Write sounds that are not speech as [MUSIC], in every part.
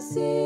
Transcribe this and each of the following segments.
see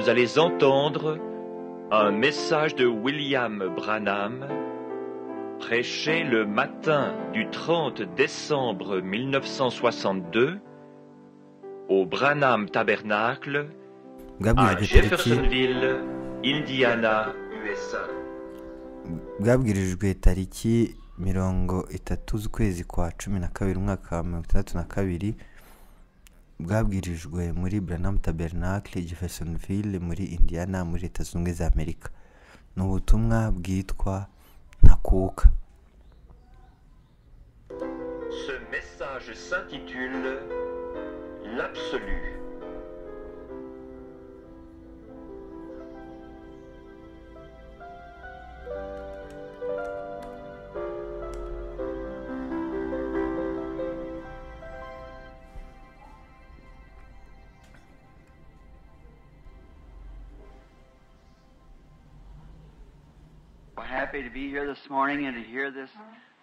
vous allez entendre un message de William Branham prêché le matin du 30 décembre 1962 au Branham Tabernacle à Jeffersonville, Indiana, USA. bwabwirijwe tariki mirongo itatu z'ukwezi kwa cumi na kabiri bwabwirijwe muri Branham Tabernacle Jeffersonville muri Indiana muri leta zunze ubumwe za amerika. Ni ubutumwa bwitwa ntakuka. Morning and to hear this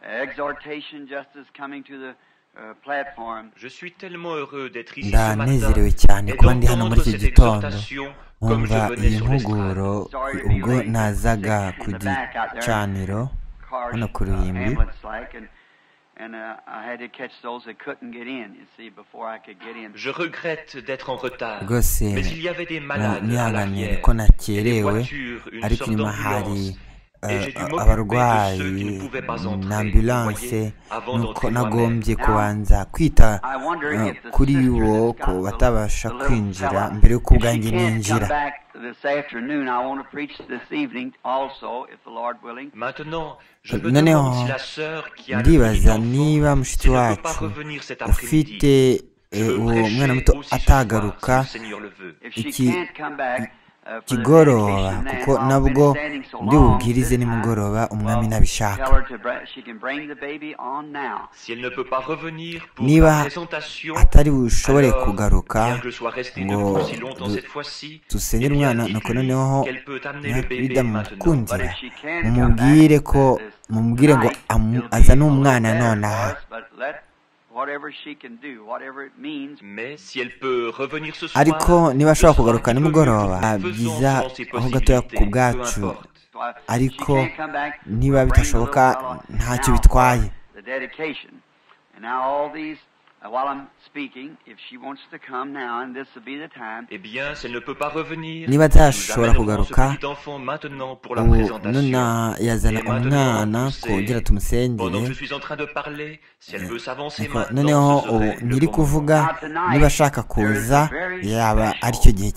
exhortation just as coming to the uh, platform. Je suis tellement heureux d'être ici ce matin ndanezerewe cyane kuba ndi hano muri iki gitondo exhortation comme je nkumva venais iyi mpuguro ubwo nazaga ku gicaniro hano ku uh, ruhimbi and, uh, I had to catch those that couldn't get in, you see, before I could get in. Je regrette d'être en retard. rwose Mais il y avait des malades à l'arrière. ko et des nakerewe voitures, une ariko sorte inyuma hari abarwayi voyez, avant nuko nagombye kubanza kwita the kuri bo ko batabasha kwinjira mbere y'uko ubwanjye ninjira noneho demande si la sœur qui a le ndibaza niba mushiki wacu ufite eh, uwo mwana muto atagaruka Iki- kigoroba kuko nabwo been standing so ndi long bubwirize nimugoroba umwami nabishaka tell her to bring- she can bring the baby on now. Si elle ne peut pas revenir pour Niba la présentation, atari bushobore kugaruka ngo debout si longtemps du- cette fois-ci, dusengere eh umwana nuko noneho qu'elle peut amener le bébé maintenant. bidamukundira mumubwire ko mumubwire ngo azane umwana nonaha ariko niba ashobora kugaruka nimugoroba. byiza aho gatoya ku bwacu ariko niba bitashoboka ntacyo bitwaye. Eh bien, si elle ne peut pas revenir, nous amènerons ce petit enfant maintenant pour la présentation. Et maintenant, pendant oh, que je suis en train de parler, si elle veut s'avancer maintenant, ce serait le bon moment. yaba ari cyo gihe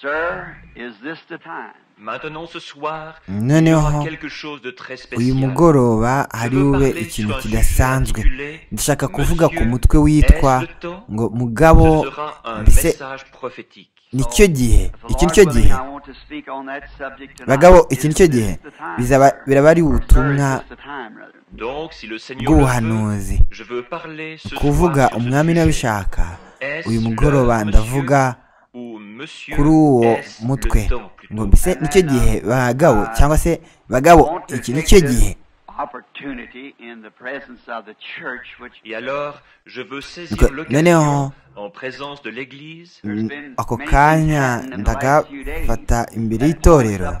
Sir, is this the time? Maintenant, ce soir, il y noneho aura quelque chose de très uyu spécial. mugoroba Je hari parler ikintu kidasanzwe. ndashaka kuvuga ku mutwe witwa ngo mugabo mbese message prophétique. ni cyo gihe? iki ni cyo gihe? Bagabo iki ni cyo gihe? biraba ari ubutumwa bw'ubuhanuzi. je veux parler ce kuvuga umwami nabishaka. Uyu mugoroba ndavuga kuri uwo mutwe. Ngo mbese ni cyo gihe bagabo cyangwa se bagabo. Iki ni cyo gihe. Noneho ako kanya ndagafata imbere y'itorero.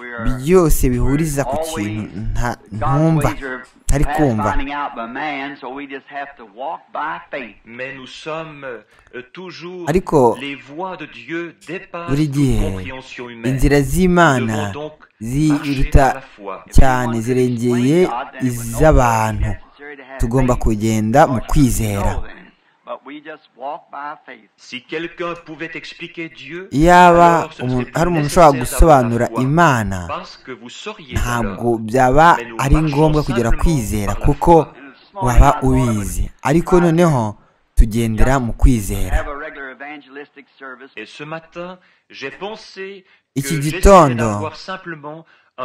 byose bihuriza ku always- kintu ntumva ntari kumva finding out by man, so we just have to walk by faith. Mais nous sommes euh, toujours Ariko les voies de Dieu dépassent buri toute gihe compréhension humaine. inzira z'imana ziruta par la foi. cyane zirengeye iz'abantu tugomba kugenda mu kwizera Si quelqu'un pouvait expliquer Dieu, iyaba alors ce ne umuntu- serait plus hari umuntu ushobora nécessaire gusobanura d'avoir la foi, imana. Parce que vous sauriez ntabwo alors. byaba Mais nous ari marchons ngombwa kugira simplement kwizera par la kuko foi. waba ubizi. Ariko noneho tugendera mu kwizera. Et ce matin, j'ai pensé Iki que gitondo,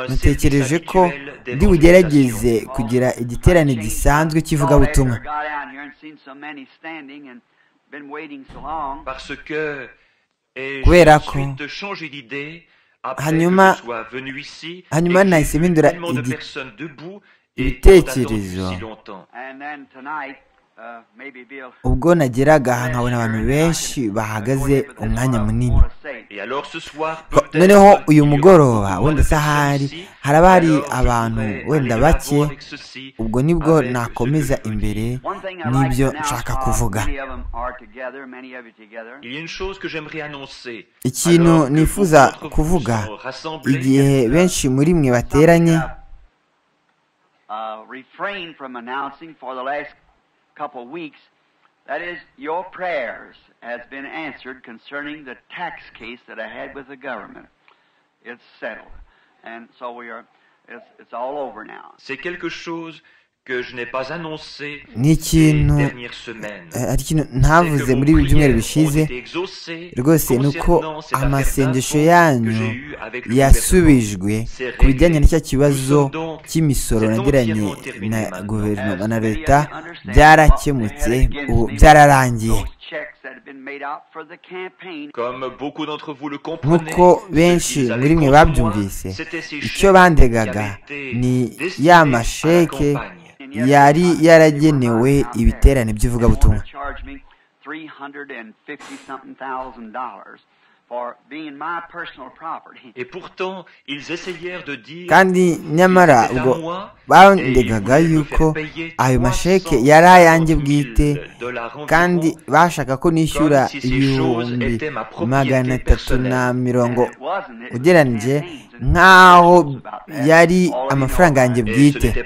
service ko habituel ndi bugerageze d'évangélisation. kugira igiterane gisanzwe cy'ivugabutumwa Parce que et Kubera ko hanyuma- hanyuma nahise mpindura ibitekerezo. Ubwo nageraga ahantu nkabona abantu benshi bahagaze umwanya munini. Noneho uyu mugoroba wenda de se ahari personnes ici, haraba hari abantu wenda bake ubwo ni bwo nakomeza imbere n'ibyo nshaka kuvuga. ikintu nifuza kuvuga igihe benshi muri mwe bateranye. Couple weeks. That is, your prayers has been answered concerning the tax case that I had with the government. It's settled, and so we are. It's, it's all over now. C'est quelque chose que je n'ai pas annoncé ni ikintu ari ikintu ntavuze muri ibi byumweru bishize rwose ni uko amasengesho yanyu yasubijwe ku bijyanye n'icyo kibazo cy'imisoro nagiranye na guverinoma na leta byarakemutse ubu byararangiye. nk'uko benshi muri mwe babyumvise icyo bandegaga ni ya masheke. Yari yaragenewe ibiterane by'ivugabutumwa. They wanna charge me $350 something thousand dollars for being my personal property. Et pourtant, ils essayèrent de dire kandi nyamara ubwo bandegaga yuko ayo 300 masheke yari ayanjye 000 bwite kandi bashaka ko nishyura ibihumbi magana atatu na mirongo and nk'aho yari amafaranga yanjye bwite.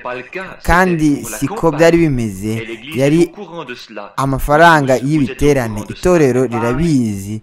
Kandi siko byari bimeze yari amafaranga y'ibiterane. itorero rirabizi.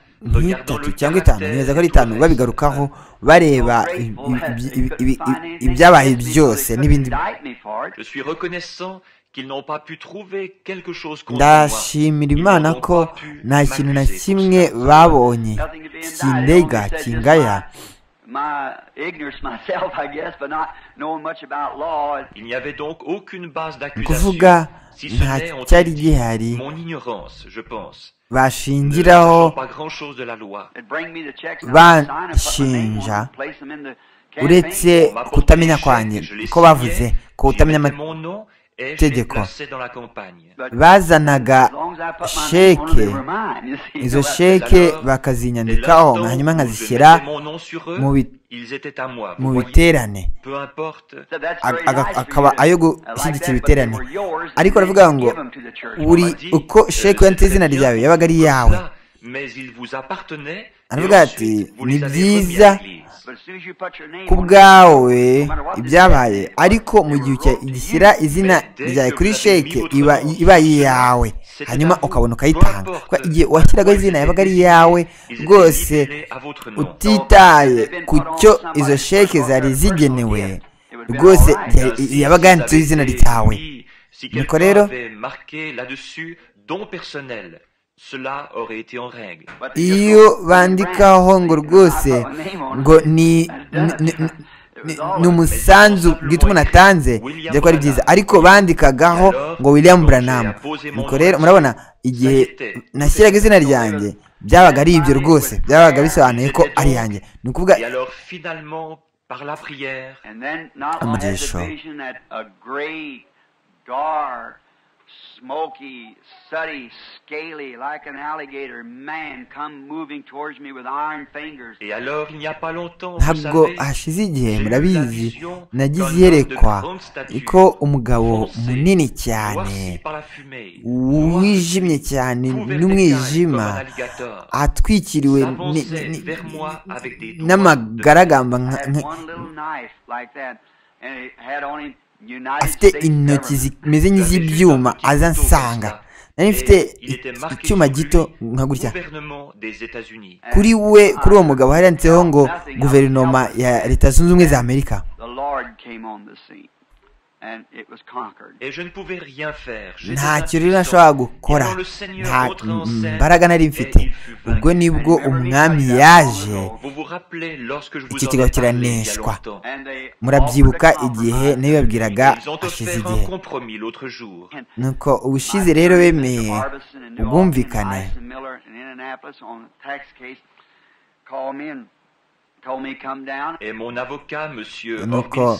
nk'itatu cyangwa itanu neza ko ari itanu. babigarukaho bareba ibyabaye byose n'ibindi. Ndashimira imana ko nta kintu na kimwe babonye. Kindega kingaya kuvuga bashingiraho banshinja uretse kutamenya kwanjye ko bavuze ko j'y tegeko. bazanaga sheke izo sheke bakazinyandikaho hanyuma nkazishyira mu biterane akaba ayo gushyigikira ibiterane. ariko aravuga ngo buri uko Euh, sheke yanditse izina ryawe yabaga ari iyawe aravuga ati ni byiza ku bwawe ibyabaye. ariko mu gihe ucya- gishyira izina ryawe kuri sheke iba iba iyawe. hanyuma ukabona ukayitanga. igihe washyiragaho izina yabaga ari iyawe rwose utitaye ku cyo izo sheke zari zigenewe rwose ya- yabaga yanditseho izina ryawe Nuko rero cela aurait été en règle. But they just iyo bandikaho ngo rwose ngo ni ni- umusanzu bwite umuntu atanze byari ko ari byiza ariko bandikagaho ngo william branham nuko rero murabona igihe nashyiraga izina ryanjye byabaga ari ibyo rwose byabaga bisobanuye ko ari yanjye ni ukuvuga Amagisho. Smoky, sooty, scaly, like an alligator man come moving towards me with iron fingers. et alors il n'y a pas longtemps, vous ntabwo hashize igihe murabizi nagize iyerekwa iko umugabo munini cyane. wijimye cyane n'umwijima. atwikiriwe n'amagaragamba afite intoki zimeze nk'iz'ibyuma aza ansanga nari mfite icyuma gito nka gutya. Kuri we kuri uwo mugabo handitseho ngo guverinoma ya leta zunze ubumwe za amerika. Et je ne pouvais rien faire. nta kintu nashobora gukora nta mm, mm, mbaraga nari mfite. ubwo ni bwo umwami yaje. Iki kigo kiraneshwa murabyibuka igihe nabibabwiraga ashize igihe. nuko ubushize rero bemeye ubwumvikane. Nuko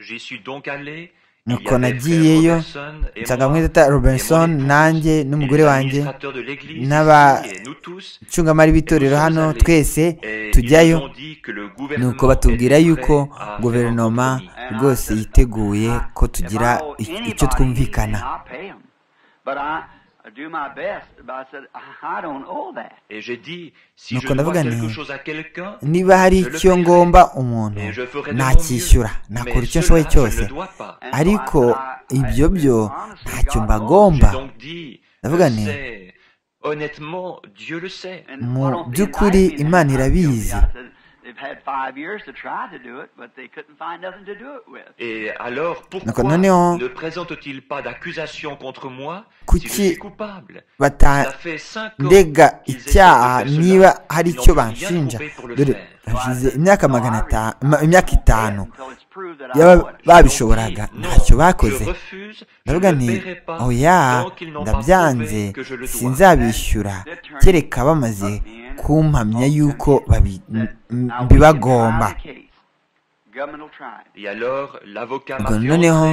J'y suis donc allé. Nuko nagiyeyo nsanga mwiteta robinson nanjye n'umugore wanjye n'abacungamari b'itorero hano twese tujyayo nuko batubwira yuko guverinoma rwose yiteguye ko tugira icyo twumvikana. nuko ndavuga nti niba hari icyo ngomba umuntu. Nacyishyura nakora icyo nshoboye cyose. ariko ibyo byo ntacyo mbagomba. Ndavuga nti mu by'ukuri imana irabizi. Et alors, pourquoi ne présente-t-il pas d'accusation contre moi s'il est coupable? ndega icyaha niba hari icyo banshinja dore hashize imyaka magana imyaka itanu babishoboraga ntacyo bakoze. ndavuga nti oya ndabyanze sinzabishyura kumpamya yuko bibagomba. ubwo noneho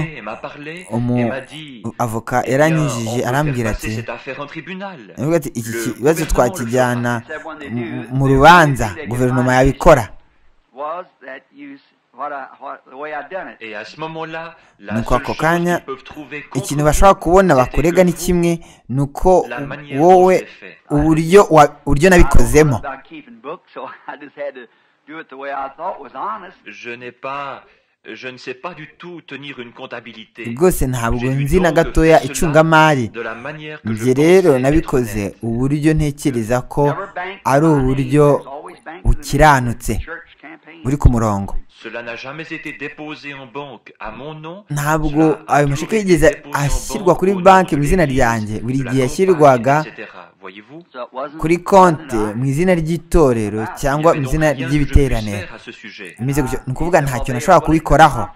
avoka yaranyujije arambwira ati iki kibazo twakijyana mu rubanza guverinoma yabikora. nuko ako kanya ikintu bashobora kubona bakurega ni kimwe ni uko wowe uburyo nabikozemo. [LAUGHS] Je n'ai pas je ne sais pas du tout tenir une comptabilité. rwose ntabwo nzi na gatoya icungamari. njye rero nabikoze uburyo ntekereza ko ari uburyo bukiranutse buri ku murongo. Ntabwo ayo mashusho yigeze ashyirwa kuri banki mu izina ryanjye. Buri gihe yashyirwaga kuri konti mu izina ry'itorero cyangwa mu izina ry'ibiterane. ni ukuvuga ntacyo nashobora kubikora. kubikoraho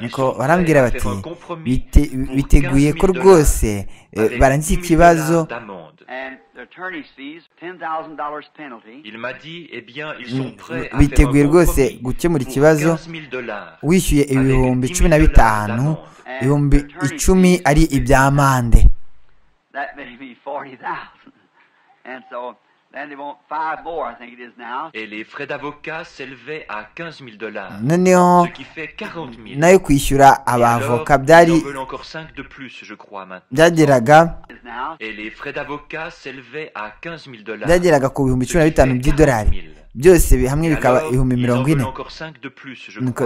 niko barambwira bati. biteguye ko rwose barangiza ikibazo biteguye rwose gukemura ikibazo wishyuye ibihumbi cumi na bitanu. ibihumbi icumi ari ibya amande Et les frais d'avocat s'élevaient à 15 000 dollars. Ce qui fait 40 000. nayo kwishyura abavoka byari byageraga byageraga ku bihumbi cumi na bitanu by'idolari byose hamwe bikaba ibihumbi mirongo ine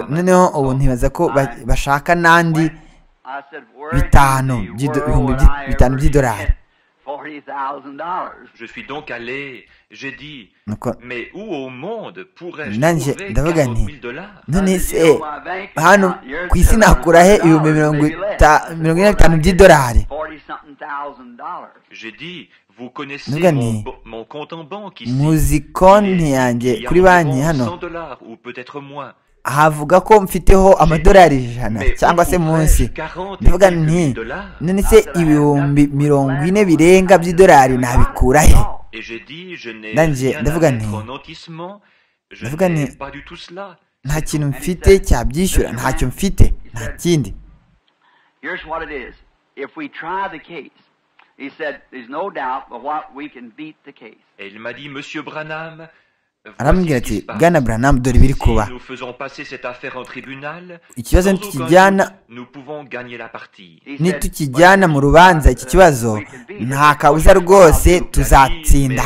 noneho ubu ntibaza ko bashaka n'andi. Bitanu by'idolari je suis donc allé, j'ai dit, mais où au monde pourrais-je trouver 40 dollars? None se hano ku isi nakura he ibihumbi mirongo ine na bitanu by'idolari nuvuga nti muzi konti yanjye kuri banki hano havuga ko mfiteho amadolari ijana cyangwa se munsi. ndavuga nti none se ibihumbi mirongo ine birenga by'idolari nabikura he nanjye ndavuga nti ndavuga nti nta kintu mfite cyabyishyura ntacyo mfite nta kindi. Et il m'a dit, Monsieur Branham, aramubwira ati bwana Branham dore ibiri kuba ikibazo nitukijyana nitukijyana mu rubanza iki kibazo nta kabuza rwose tuzatsinda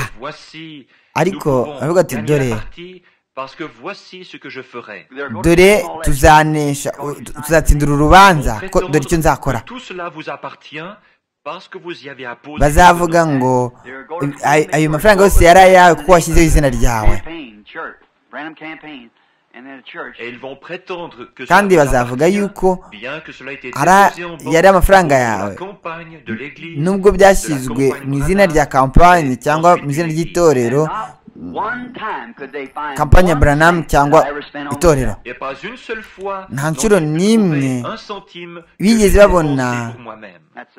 ariko aravuga ati dore dore tuzanesha tuzatsindira urubanza dore icyo nzakora bazavuga ngo ayo mafaranga yose yari ayawe kuko washyizeho izina ryawe. Kandi bazavuga yuko yari amafaranga yawe. nubwo byashyizwe mu izina rya kampani cyangwa mu izina ry'itorero Kampani ya Branham cyangwa itorero Nta nshuro n'imwe bigeze babona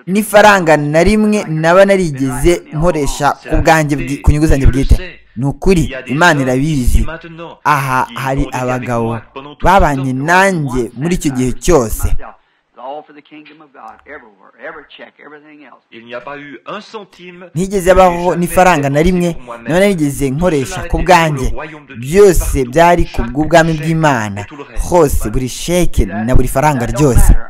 n'ifaranga na rimwe naba narigeze nkoresha ku bwanjye ku nyungu zanjye bwite. ni ukuri imana irabizi. aha hari abagabo babanye nanjye muri icyo gihe cyose. ntigeze abaho n'ifaranga na rimwe none nigeze nkoresha ku bwanjye. byose byari ku bw'ubwami bw'imana. hose buri sheke na buri faranga ryose. [LAUGHS]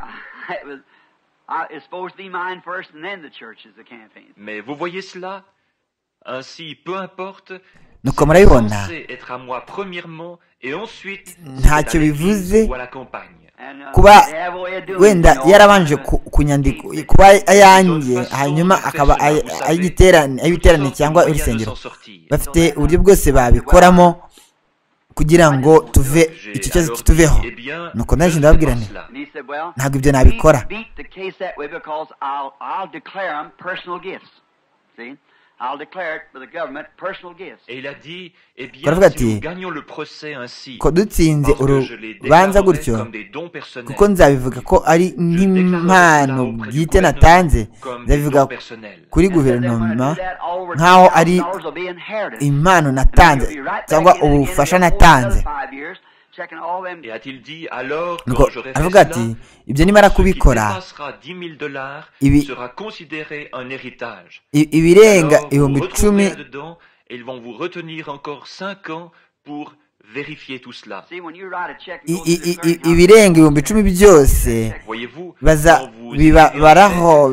uh, kuba wenda yarabanje ku- kunyandika kuba ayanjye hanyuma akaba ay'ibiterane cyangwa urusengero. bafite uburyo bwose babikoramo kugira ngo tuve icyo kibazo kituveho. eh bien, nuko naje je ndababwira nti ntabwo ibyo nabikora. Et il a dit, eh bien, Baravuga si ati, nous gagnons le procès ainsi, ko dutsinze urubanza gutyo kuko nzabivuga ko ari nk'impano bwite natanze nzabivuga kuri guverinoma nk'aho ari impano natanze cyangwa ubufasha natanze Et a-t-il dit alors que j'aurai fait cela, ce qui dépassera 10 000 dollars il sera considéré un héritage. Alors vous retrouverez là-dedans et ils vont vous retenir encore 5 ans pour... là-dedans, et ils vont vous retenir encore 5 ans pour vérifier tout cela. See, when you write a check and i- go i- through the i- i- clearinghouse, ibirenga ibihumbi icumi byose. Un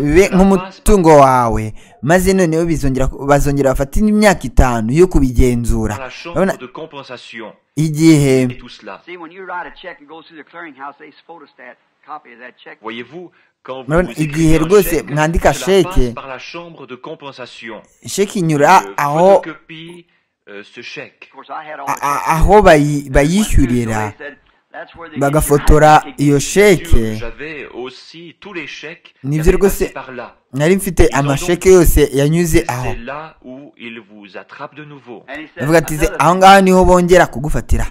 bibe nk'umutungo wawe. Maze noneho bazongera bafate imyaka itanu yo kubigenzura. Par la urabona chambre de compensation. igihe igihe rwose mwandika compensation. sheki inyura aho. ce chèque. Aho bayishyurira bagafotora iyo sheke nibyo rwose nari mfite amasheke yose yanyuze aho. bavuga ati aho ngaho niho bongera kugufatira.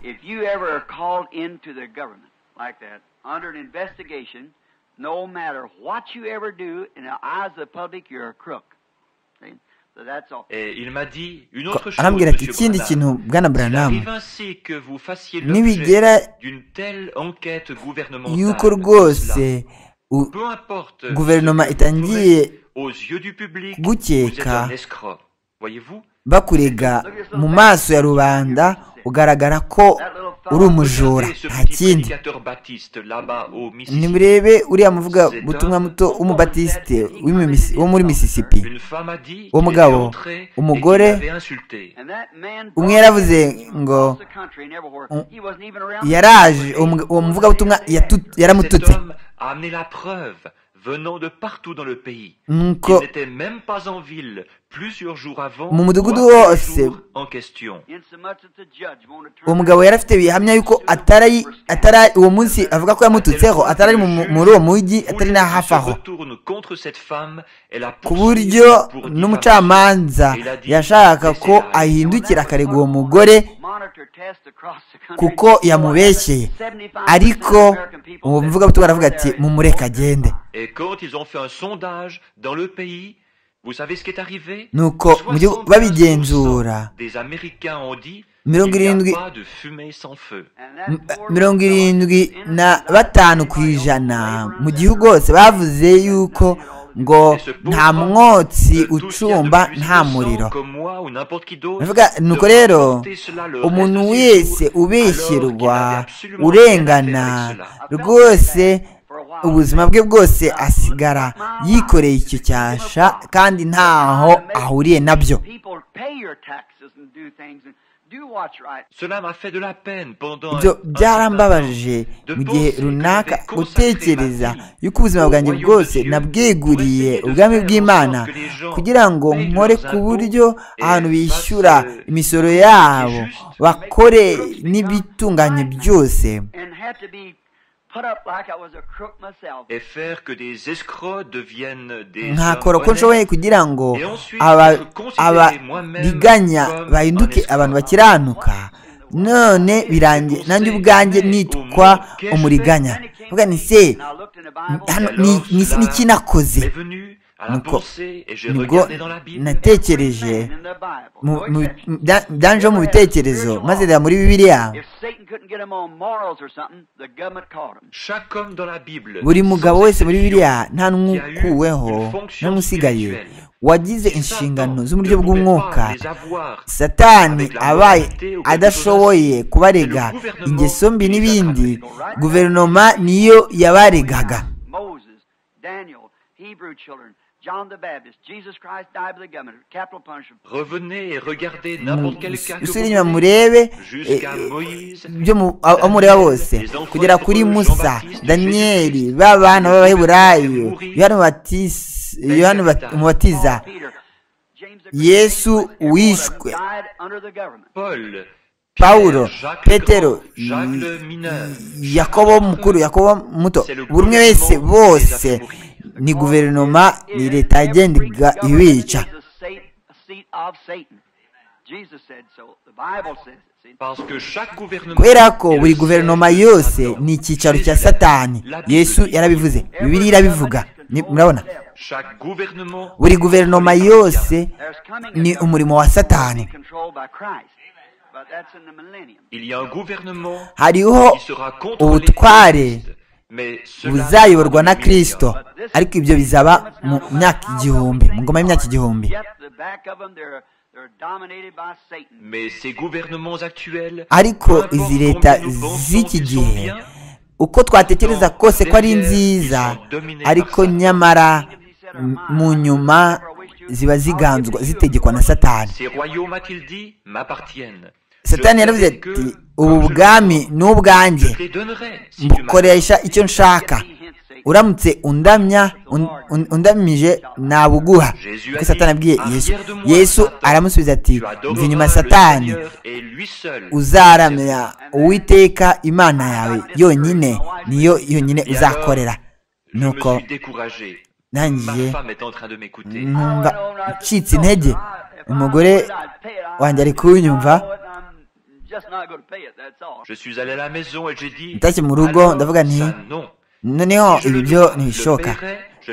No matter what you ever do, in the eyes of the public, you're a crook. Arambwira ati ikindi kintu bwana buranamu nibigera yuko rwose guverinoma itangiye gukeka bakurega mu maso ya rubanda ugaragara ko uri umujura nta kindi. Nimurebe uriya muvuga butumwa muto w'umubatisite wo muri uwo mugabo umugore umwe yaravuze ngo yaraje uwo muvuga butumwa yaramututse. Venant de partout dans le pays. Ils n'étaient même pas en ville, plusieurs jours avant Mu mudugudu voire le wose, jour en question. Insomuch that the judge wanted to turn uwo mugabo yari afite bihamya yuko atari atari uwo munsi avuga ko yamututseho atari mu- mu- muri uwo mujyi atari na hafi aho retourne contre cette femme, elle a ku poursuivi buryo pour n'umucamanza yashakaga ko ahindukira akarega uwo mugore monitor test across the country. kuko yamubeshyeye 75% ariko of American people uwo said, muvugabutumwa aravuga ati mumureke agende Nuko mu gihugu 75% babigenzura mirongo irindwi mirongo irindwi na batanu ku ijana. Mu gihugu hose bavuze yuko ngo nta mwotsi ucumba nta muriro. nuko rero umuntu wese faire urengana. rwose ubuzima bwe bwose asigara yikoreye icyo cyasha kandi ntaho ahuriye na byo. Ibyo byarambabaje mu gihe runaka gutekereza yuko ubuzima bwanjye bwose nabweguriye ubwami bw'imana kugira ngo nkore ku buryo ahantu bishyura imisoro yabo bakore n'ibitunganye byose. And had to be put up like I was a crook myself. et faire que des escrocs deviennent des nkakora hommes uko nshoboye kugira ngo Et ensuite, aba- je considérais moi-même abariganya comme bahinduke abantu bakiranuka. None birangiye nanjye ubwanjye nitwa umuriganya ni se And I looked in the Bible. hano Alors, ni- ni- cela niki nakoze ni bwo regardé dans la Bible. natekereje in the Bible. mu- bitekerezo maze reba muri bibiliya buri mugabo wese muri bibiliya nta n'umwe qui a eu ukuweho une fonction n'umusigaye wagize Satan inshingano z'uburyo bw'umwuka. satani abaye adashoboye kubarega. Ingeso mbi n'ibindi. guverinoma niyo yabaregaga. John the Baptist, Jesus Christ died by the government, capital punishment. Revenez et regardez n'importe quel cas que vous murebe jusqu'à Moïse, byo aho mureba bose kugera kuri musa daniyeli b'abana b'abaheburayo yohani Batisi- yohani Bat- umubatiza Yesu wishwe. Paul, pawulo petero yakobo mukuru yakobo muto. Buri umwe wese bose. Ni guverinoma ni leta yagendaga ibica kubera ko buri guverinoma yose ni icyicaro cya satani. Yesu yarabivuze bibiri irabivuga. Murabona? Buri guverinoma yose ni umurimo wa satani. Hariho ubutware buzayoborwa na kirisito ariko ibyo bizaba mu myaka igihumbi mu ngoma y'imyaka igihumbi. Ariko izi leta z'iki gihe uko twatekereza kose ko ari nziza ariko nyamara mu nyuma ziba ziganzwa zitegekwa na satani. Satani yaravuze ati ubu bwami ni ubwanjye. mbukoresha icyo nshaka. Uramutse undamya un- un- undamije nabuguha. Kuko satani abwiye yesu. yesu aramusubiza ati mva inyuma satani. Uzaramya uwiteka imana yawe yonyine. niyo yonyine uzakorera. nuko nangiye numva ncitse intege. Umugore wanjye ari kunyumva. Je suis allé à la maison et j'ai dit Ntashye mu rugo, ndavuga nti, noneho ibi byo ntibishoboka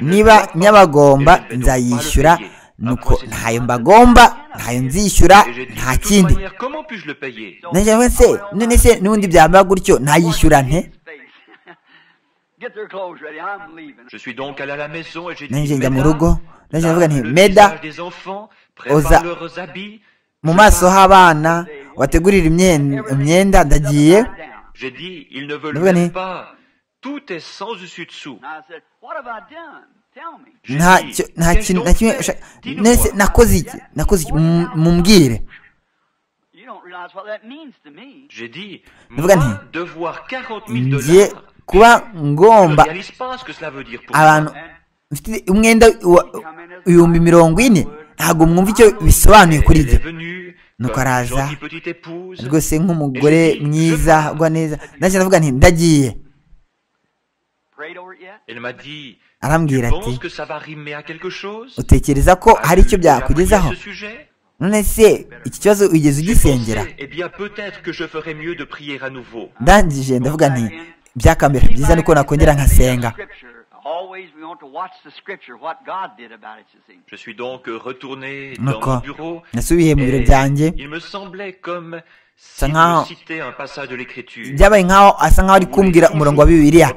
niba nyabagomba nzayishyura nuko ntayo mbagomba ntayo nzishyura nta kindi. manière, comment puis-je le payer? Nanjye nawe se none se n'ubundi byaba gutyo ntayishyura nte. [LAUGHS] Get their clothes ready. I'm leaving. Je suis donc allé à la maison et j'ai dit nanjye njya mu rugo nanjye ndavuga nti meda oza mu maso h'abana. wategurira imyenda ndagiye. Ndavuga nti nta kintu na kimwe nakoze iki nakoze iki mumbwire. Ndavuga nti ngiye kuba ngomba abantu. Mfite umwenda ibihumbi mirongo ine. ntabwo mwumva icyo bisobanuye kuri ibyo. Nuko araza. rwose nk'umugore mwiza ugwa neza. Nanjye ndavuga nti ndagiye. Arambwira ati penses que ça va rimer à quelque chose? Utekereza ko hari icyo byakugezaho? none se iki kibazo wigeze ugisengera. eh bien peut-être que je ferais mieux de prier à nouveau. ndangije ndavuga nti byakambera byiza nuko nakongera nkasenga. Scripture. Always we want to watch the scripture, what God did about it, you see. Je suis donc retourné dans mon bureau. nasubiye mu biro et byanjye il me semblait comme asa S'il nkaho me citait un passage de l'écriture, byabaye nkaho asa nkaho ari kumbwira umurongo wa bibiliya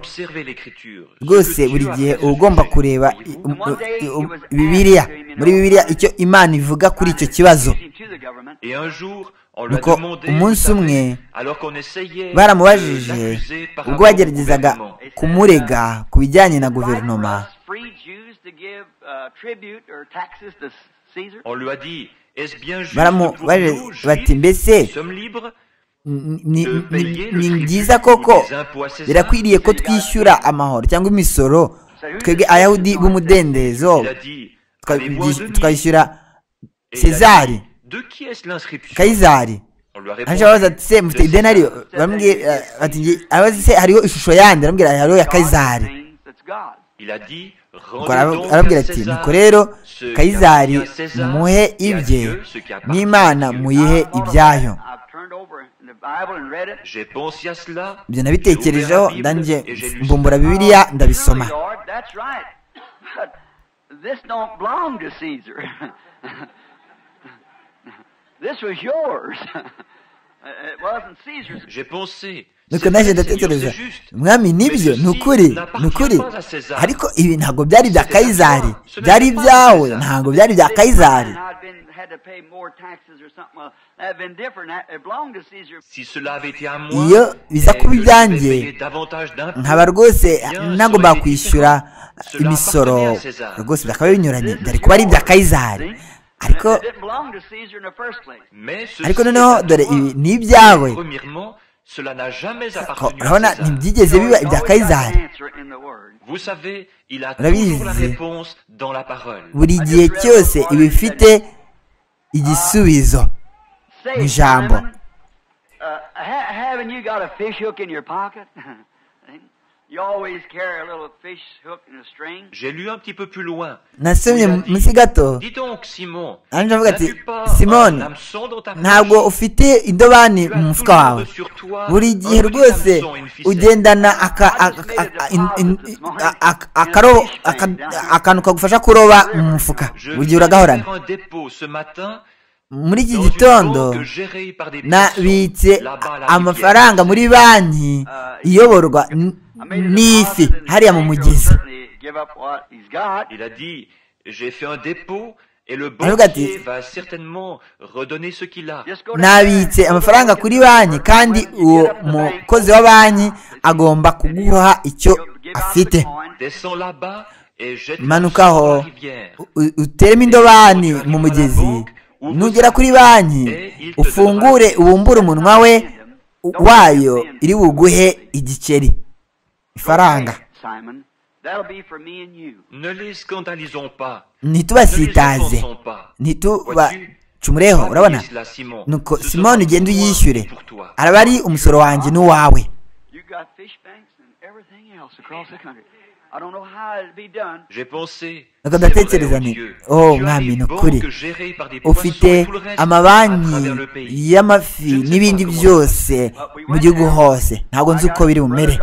rwose buri gihe uba ugomba kureba bibiliya muri bibiliya icyo imana ivuga kuri icyo kibazo. Nuko umunsi umwe savez, alors qu'on essayait baramubajije ubwo bageragezaga kumurega ku bijyanye na guverinoma. On lui a dit, est-ce bien juste baramubajije pour nous, bati mbese nous sommes libres ni- byiza koko? birakwiriye ko twishyura amahoro cyangwa imisoro twebwe abayahudi b'umudendezo. tukayishyura sezari De qui est-ce l'inscription kayizari On lui a aje répondu. babaza ati se mufite nge- abaza se hariho ishusho yandi arambwira hariho ya kayizari Il a dit, Ubwo rendez arab- donc arababwira à ati nuko rero kayizari à ibye n'imana muyihe ibyayo J'ai pensé à cela. ibyo nabitekerejeho j'ai ouvert la Bible ndanjye et j'ai lu mbumbura cela. bibiliya ndabisoma [LAUGHS] J'ai pensé. nuko c'est naje vrai, ndatekereza Seigneur, c'est juste. mwami ni byo ni ukuri ni ukuri ariko ibi ntabwo byari ibya kayizari byari ibyawe ntabwo byari ibya kayizari Iyo biza kuba ibyanjye, nkaba rwose été kwishyura imisoro. rwose byakaba binyuranye. Byari kuba ari ibya kayizari ariko ariko noneho dore ibi ni ibyawe urabona ntibyigeze biba ibya kayizari urabizi buri gihe cyose iba ifite igisubizo mu ijambo J'ai lu un petit peu plus loin. nasomye Il a dit, munsi gato Dis donc, Simon, Hanyuma avuga ati ta ntabwo ufite indobani mu mufuka wawe buri gihe rwose ugendana akantu kagufasha kuroba mu mufuka buri gihe uragahorana muri iki gitondo nabitse amafaranga muri banki iyoborwa n- I made a n'ifi deposit in the hariya mu mugezi certainly give up what he's got. Il a dit, j'ai fait un dépôt et le Aravuga ati, banquier va certainement redonner ce qu'il a. Just go to nabitse amafaranga kuri banki kandi uwo mukozi wa banki agomba kuguha icyo afite. Manukaho uteremo indobani mu mugezi. nugera kuri banki. Ufungure ubumbure umunwa we wayo iri buguhe igiceri. Ifaranga ntitubasitaze ntitubacumureho urabona? nuko simoni ugenda uyishyure. araba ari umusoro wanjye n'uwawe J'ai pensé, vrai, nti oh mwami ni ukuri ufite amabanki y'amafi n'ibindi byose mu gihugu hose. Ntabwo nzi uko biri bumere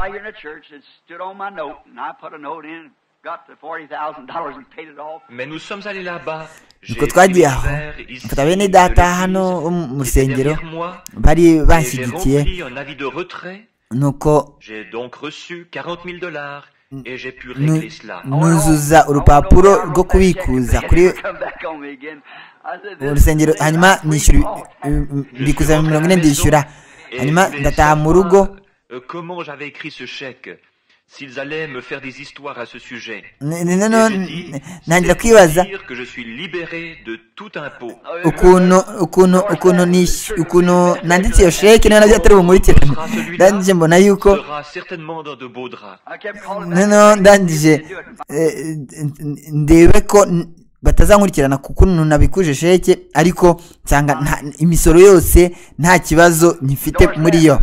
pris twagiye aho. mfata bene data hano bo mu rusengero. bari banshyigikiye. nuko J'ai donc reçu 40 000 dollars et j'ai pu nu- régler cela. nuzuza urupapuro rwo kubikuza kuri Come back on me again. I said, uru this- rusengero this hanyuma is free nishyura talk. mbikuza mirongo ine ndishyura Et hanyuma je voulais ndataha mu savoir, rugo euh, comment j'avais écrit ce chèque, s'ils allaient me faire des histoires à ce sujet. N- n- Et noneho j'ai dit, ntangira c'est kwibaza pour dire que je suis libéré de tout impôt. ukuntu ukuntu ukuntu nish- ukuntu nanditse iyo sheke niyo na byo atari bumurikirane ndangije mbona yuko sera certainement dans de beaux draps. I kept calling noneho back. ndangije Do it. eh, ndebe ko n- batazankurikirana kuko nabikuje sheke ariko nsanga nta- imisoro yose nta kibazo nyifite muri yo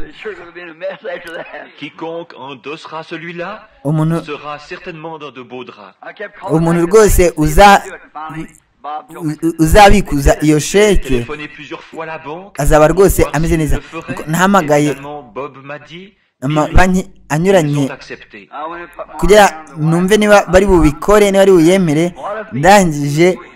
Quiconque endossera celui-là sera certainement dans de beaux draps. uzabikuza iyo sheke azaba rwose ameze neza ntahamagaye amabanki anyuranye kugira numve niba bari bubikore niba ari buyemere. Ndangije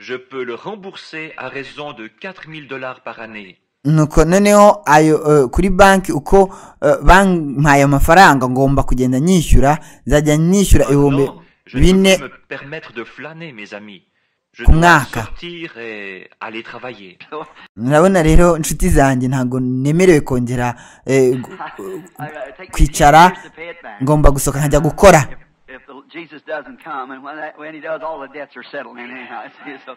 Je peux le rembourser à raison de 4000 dollars par année. nuko noneho ayo eh, kuri banki uko eh, bampaye amafaranga ngomba kugenda nyishyura nzajya nyishyura ibihumbi Maintenant, je ne bine peux me permettre de flâner, mes amis. Je Ku dois mwaka. sortir et aller travailler. [LAUGHS] murabona rero inshuti zanjye ntabwo nemerewe kongera eh, gu- [LAUGHS] Take me kwicara 10 years to pay it back. ngomba gusohoka nkajya gukora If, the, Jesus doesn't come, and when, that, when he does, all the debts are settled in anyhow. So,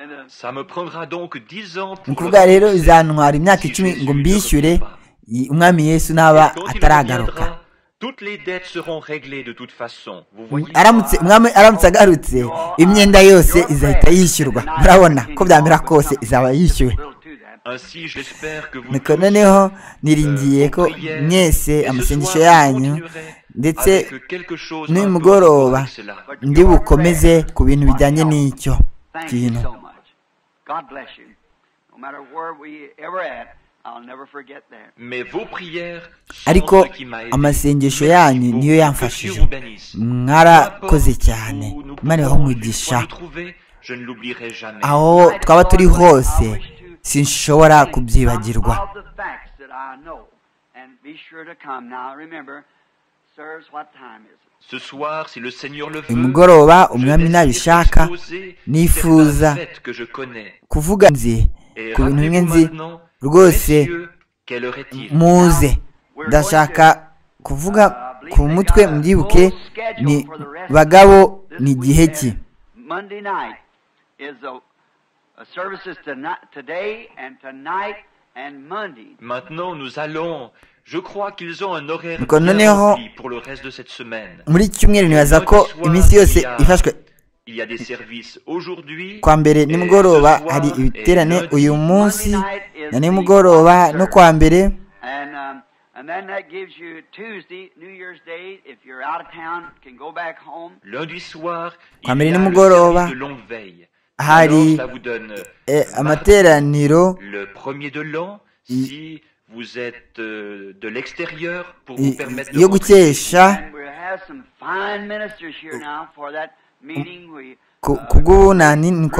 and, uh, Ça me prendra donc 10 ans ukuvuga rero bizantwara imyaka icumi ngo mbishyure umwami yesu naba ataragaruka. toutes les dettes seront réglées de toute façon. Vous voyez? aramutse umwami aramutse agarutse imyenda yose izahita yishyurwa. Murabona ko byamera kose izaba yishyuwe. Tous, noneho euh, niringiye ko prières, mwese amasengesho yanyu ndetse avec quelque chose n'uyu un peu mugoroba avec cela. ndi bukomeze ku bintu bijyanye n'icyo kintu. ariko amasengesho yanyu niyo yamfashije. Mwarakoze cyane. pouvons umugisha. aho twaba turi hose sinshobora kubyibagirwa. nimugoroba umwami nabishaka nifuza kuvuga nzi ku bintu bimwe nzi rwose muze. Ndashaka kuvuga ku mutwe mbyibuke ni bagabo ni igihe ki je ngo noneho muri cyumweru nibaza ko iminsi yose ifashwe kwa mbere nimugoroba hari ibiterane uyu munsi. Na nimugoroba no kwa mbere kwa mbere nimugoroba hari amateraniro. Vous êtes euh, de l'extérieur, pour vous permettre de yo rentrer chez gukesha And we have some fine ministers here now for that meeting. We ku ku bw'ubunani ni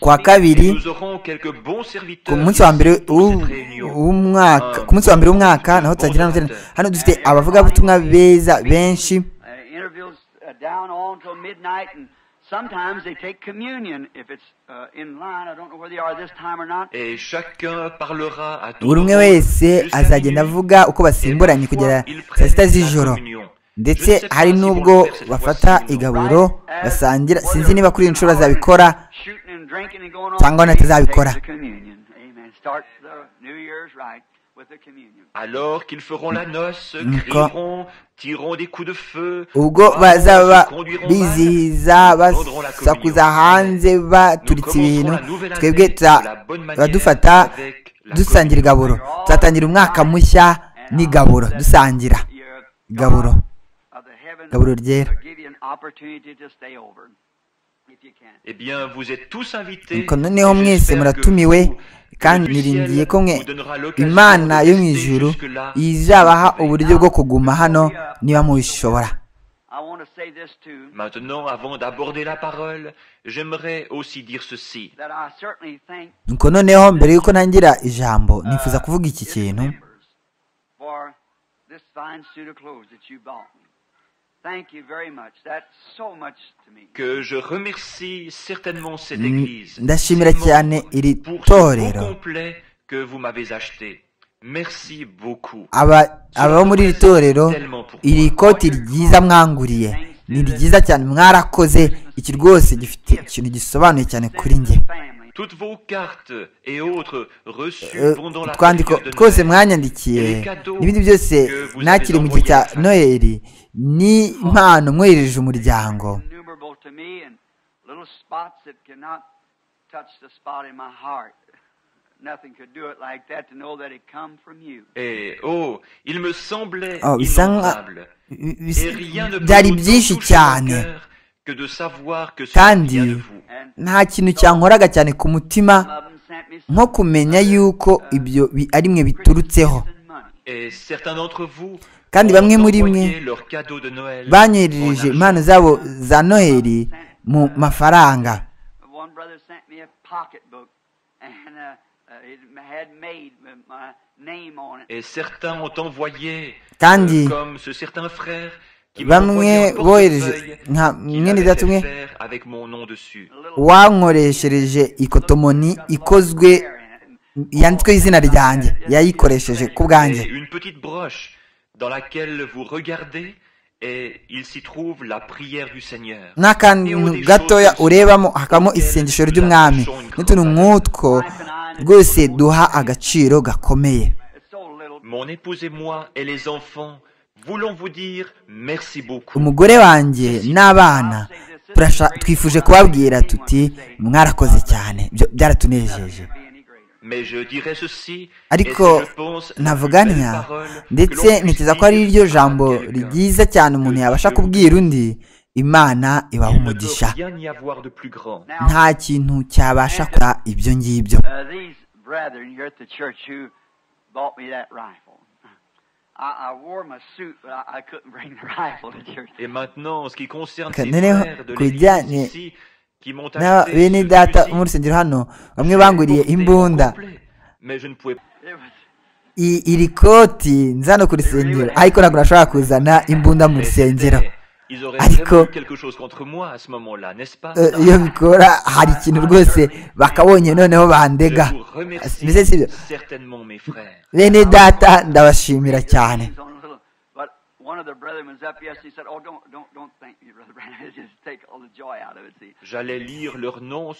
kwa kabiri. Et nous aurons quelques bons ku serviteurs munsi wa mbere w'umwaka ku munsi wa mbere w'umwaka naho tutagira amateraniro hano dufite abavugabutumwa beza benshi. Interviews down on till midnight, and sometimes they take communion if it's in line. I don't know where they are this time or not. Et chacun parlera à buri umwe wese azagenda avuga uko basimburanye kugera saa sita z'ijoro ndetse hari n'ubwo bafata igaburo basangira sinzi niba kuri iyi nshuro on. cyangwa batazabikora. Alors qu'ils feront la noce, crieront, tireront des coups de feu, ubwo parleront, bazaba bizihiza basakuza communion. hanze Nous baturitse commencerons ibintu la twebwe turadufata dusangira igaburo tuzatangira umwaka mushya n'igaburo dusangira igaburo the heavens igaburo ryera will give you an opportunity to stay over if you can. Eh bien, vous êtes tous invités. noneho mwese muratumiwe. Kandi niringiye ko mwe imana yo mu ijuru izabaha uburyo bwo kuguma hano niba mubishobora. I want to say this too Maintenant, avant d'aborder la parole, j'aimerais aussi dire ceci. nuko noneho mbere y'uko ntangira ijambo nifuza kuvuga iki kintu. Que je remercie certainement cette église. ndashimira cyane iri torero complet que vous m'avez acheté. Merci beaucoup. aba abo muri iri torero iri koti ryiza mwanguriye ni ryiza cyane mwarakoze iki rwose gifite ikintu gisobanuye cyane kuri njye. toutes vos cartes et autres reçus pendant euh, la kwandiko kose mwanyandikiye n'ibindi byose ni impano mwohereje umuryango. Et eh, oh, il me semblait oh, inondable, et rien ne byari byinshi kandi nta kintu cyankoraga cyane ku mutima nko kumenya yuko ibyo ari mwe biturutseho. Kandi bamwe muri mwe banyerereje impano zabo za noheli mu mafaranga. Kandi bamwe bohereje nka mwene data umwe wankoreshereje ikotomoni ikozwe yanditsweho izina ryanjye yayikoresheje ku bwanjye. N'akantu gatoya urebamo hakabamo isengesho ry'umwami. n'utuntu nk'utwo rwose duha agaciro gakomeye. Umugore wanjye n'abana twifuje kubabwira tuti mwarakoze cyane byaratunejeje. Be any greater. Mais je dirais ceci, ariko que ndetse ntekereza ko ari ryo jambo ryiza cyane umuntu yabasha kubwira undi imana ibaha umugisha. nta kintu cyabasha kora ibyo ngibyo. Et maintenant, en ce qui concerne ces frères de l'église bijyanye ici, qui m'ont n'aba acheté bene data fusil, mu rusengero hano bamwe j'ai banguriye porté imbunda. complet, mais je ne pouvais It was I- iri koti nza no ku rusengero ariko ntabwo nashobora kuzana imbunda mu rusengero Ariko- vraiment eu quelque chose contre moi à ce moment-là, n'est-ce pas? iyo bikora hari ikintu rwose bakabonye noneho bandega. Bene data ndabashimira cyane.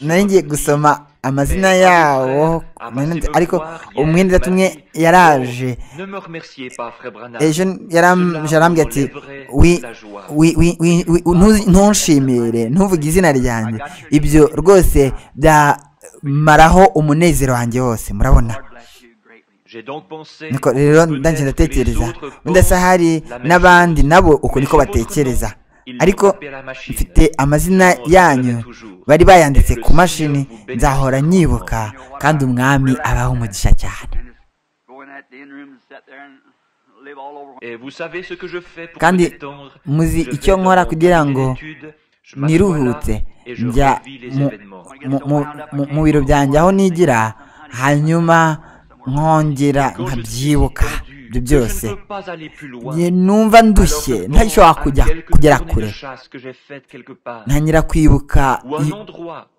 [LAUGHS] nanjye gusoma amazina yawo ariko umwenda tumwe yaraje ejo yarambye ati ntushimire ntuvuge izina ryanjye ibyo rwose byamaraho umunezero wanjye wose murabona. Niko rero ndangije que ndatekereza ndetse hari n'abandi nabo uko niko batekereza. ariko mfite amazina yanyu. bari bayanditse ku mashini nzahora nyibuka kandi umwami abaha umugisha cyane. Kandi muzi icyo nkora kugira ngo niruhutse njya mu biro byanjye. Aho nigira hanyuma nkongera nkabyibuka ibyo byose. numva ndushye ntashobora kujya kugera kure. ntangira kwibuka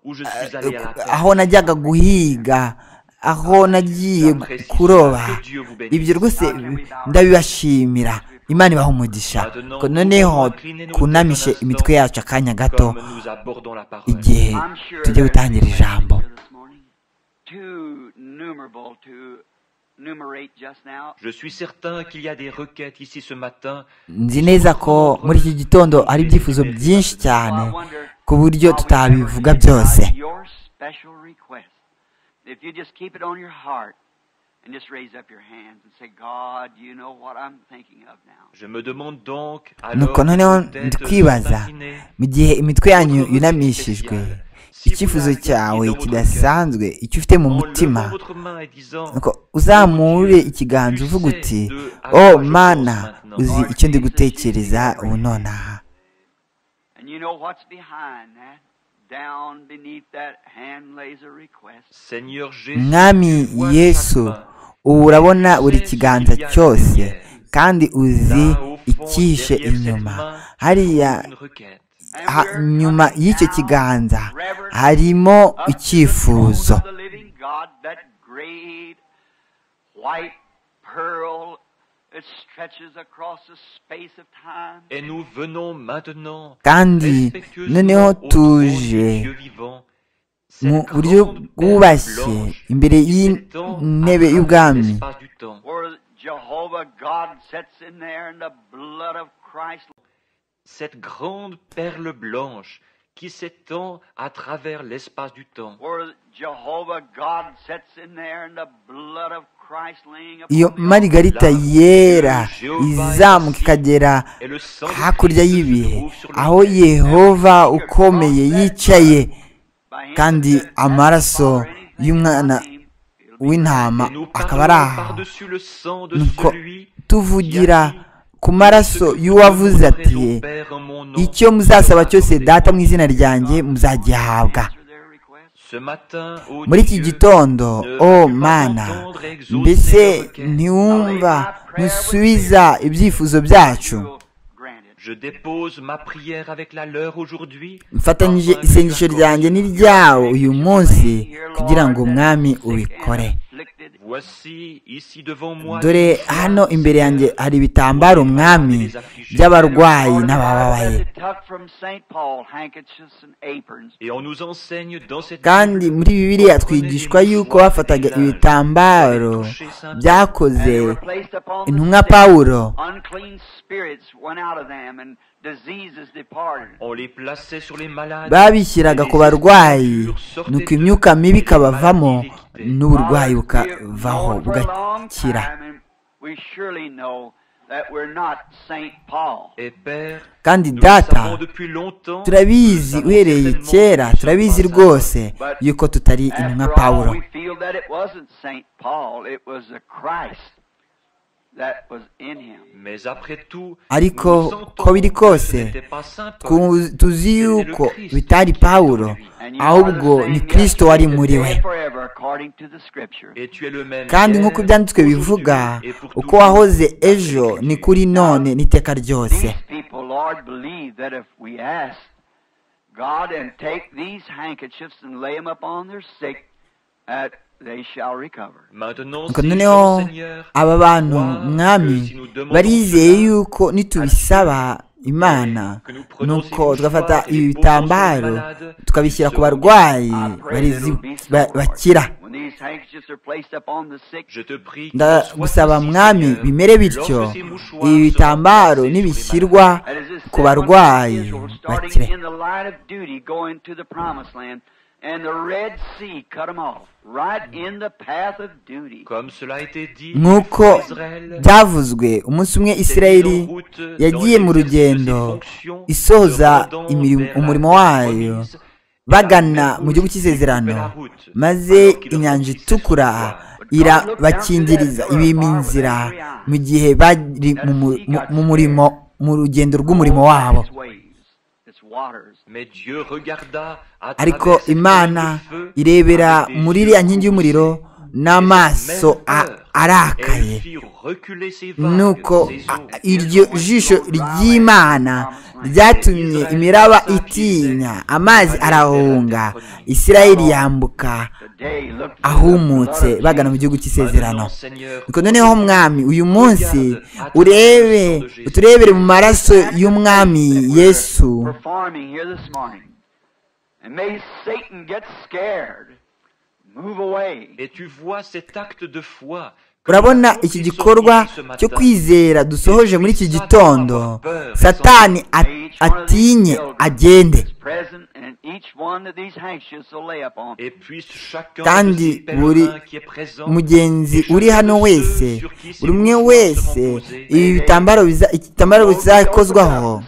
pêche. aho najyaga guhiga aho nagiye J'apprécie kuroba. ibyo rwose ndabibashimira. Imana ibaha umugisha. Noneho kunamishe imitwe yacu akanya gato igihe tujye gutangira ijambo. Je suis certain qu'il y a des requêtes ici ce matin. nzi neza ko muri iki gitondo hari ibyifuzo byinshi cyane ku buryo tutabivuga byose Your special request. If you just keep it on your heart and just raise up your hands and say, God, you know what I'm thinking of now. Je me demande donc nuko alors noneho peut-être ndikwibaza s'incliner mu gihe imitwe yanyu yunamishijwe icyifuzo cyawe kidasanzwe icyo ufite mu mutima uzamure ikiganza uvuga uti oh mana uzi icyo ndi gutekereza ubu nonaha. Mwami yesu ubu urabona buri kiganza cyose kandi uzi icyihishe inyuma. hariya Nyuma y'icyo kiganza Reverend, harimo icyifuzo throne of the living God, that great white pearl that stretches across the space of time. Et nous venons maintenant kandi noneho tuje mu buryo bwubashye imbere y'intebe y'ubwami cette grande perle blanche qui s'étend à travers l'espace du temps. iyo marigarita yera izamuka ikagera hakurya y'ibihe. aho yehova ukomeye yicaye. kandi amaraso y'umwana ku maraso y'uwavuze ati icyo muzasaba cyose data mu izina ryanjye muzagihabwa. Muri iki gitondo o mana mbese ntiwumva ntusubiza ibyifuzo byacu? Mfatanyije isengesho ryanjye n'iryawe uyu munsi kugira ngo umwami ubikore. Dore hano imbere yanjye hari ibitambaro umwami by'abarwayi n'abababaye. Et on nous enseigne dans cette kandi muri bibiliya twigishwa yuko bafataga ibitambaro byakoze. Intumwa pawulo babishyiraga ku barwayi. nuko imyuka mibi ikabavamo. N'uburwayi bukavaho bugakira. kandi data turabizi uhereye kera turabizi rwose yuko tutari intumwa pawulo Ariko, nous sentons ko biri que kose, ce n'était pas Saint Paul. Ku- tuzi yuko bitari pawulo And you are ahubwo the ni same kristo wari yesterday, muri we today, forever, according to the scripture. Et tu es le même kandi hier, nk'uko ibyanditswe bivuga aujourd'hui et pour uko toujours. wahoze ejo ni kuri none n'iteka ryose These people, Lord, believe that if we ask God and take these handkerchiefs and lay them upon their sick, that they shall recover. Maintenant, nuko noneho aba bantu mwami barizeye yuko nitubisaba imana. ces nuko tugafata ibi bitambaro tukabishyira ku barwayi bakira. Ndagusaba mwami bimere bityo. ibi bitambaro nibishyirwa ku barwayi. Bakire. In the line of duty going to the promised land, and the Red Sea cut them off, right in the path of duty. Comme cela a été dit, nk'uko byavuzwe umunsi umwe isirayeli yagiye mu rugendo isoza imirimo- umurimo wayo bagana mu gihugu cy'isezerano maze inyanja itukura irabakingiriza ibima inzira mu gihe bari mu murimo mu rugendo rw'umurimo wabo. Ariko imana irebera muri iriya nkingi y'umuriro n'amaso Arakaye elle fit reculer ses vagues, nuko iryo jisho ry'imana ryatumye imiraba itinya amazi arahunga isirayeli yambuka ahumutse bagana mu gihugu cy'isezerano nuko noneho mwami uyu munsi urebe uturebere mu maraso y'umwami yesu performing here this morning. And may Satan get scared. Move away. Et tu vois cet acte de foi. Urabona iki gikorwa cyo kwizera dusohoje muri iki gitondo? satani atinye agende. Kandi buri mugenzi uri hano wese buri umwe wese ibi bitambaro bizakozwaho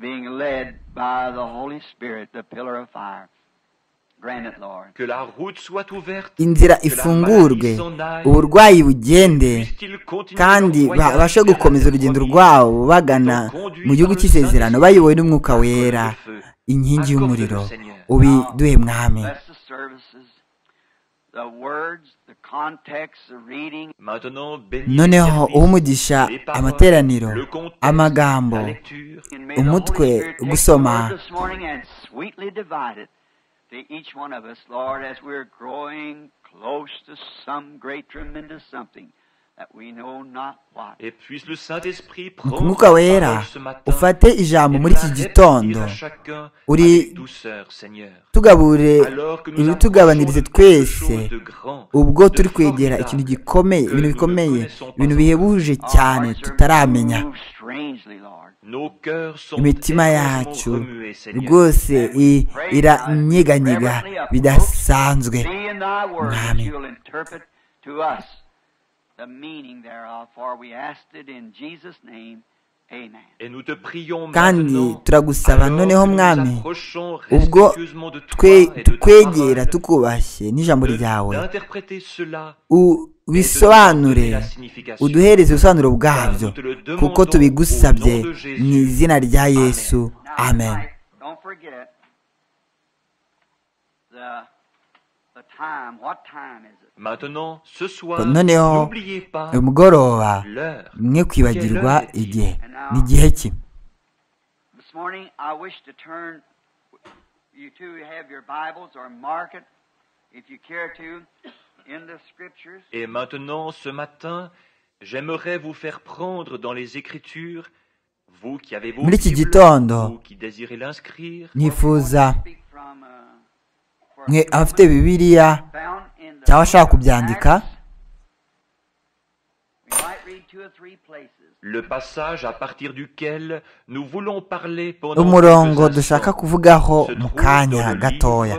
being led by the Holy Spirit, the pillar of fire. Inzira ifungurwe uburwayi bugende kandi babashe gukomeza urugendo rwabo bagana mu gihugu cy'isezerano bayobowe n'umwuka wera inkingi y'umuriro. ubiduhe mwami. noneho umugisha amateraniro amagambo. umutwe gusoma. To each one of us, Lord, as we're growing close to some great, tremendous something Et puisse le Saint-Esprit umwuka wera parole ce matin ufate ijambo et muri iki gitondo. à chacun uri avec douceur, Seigneur. tugaburire Alors que nous ibitugabanirize approchons de quelque twese ubwo turi kwegera ikintu gikomeye ibintu bikomeye ibintu bihebuje cyane tutaramenya. imitima yacu rwose i- iranyeganyega bidasanzwe. Mwami. The meaning thereof, for we asked it in Jesus' name. Kandi turagusaba noneho mwami ubwo tukwegera tukubashye n'ijambo ryawe. d'interpréter cela u- et de bisobanure donner la signification. uduhereze ubusobanuro bwabyo kuko tubigusabye mu izina rya yesu. Amen. Maintenant, ce soir, noneho n'oubliez pas uyu mugoroba l'heure. mwe kwibagirwa igihe? Ni igihe ki? This morning, I wish to turn you two who have your Bibles or mark it, if you care to, in the Scriptures. Et maintenant, ce matin, j'aimerais vous faire prendre dans les Écritures, vous qui avez vos Muri iki Bibles, gitondo, vous qui désirez l'inscrire, mwe abafite the cyangwa ashaka kubyandika umurongo dushaka kuvugaho mu kanya gatoya.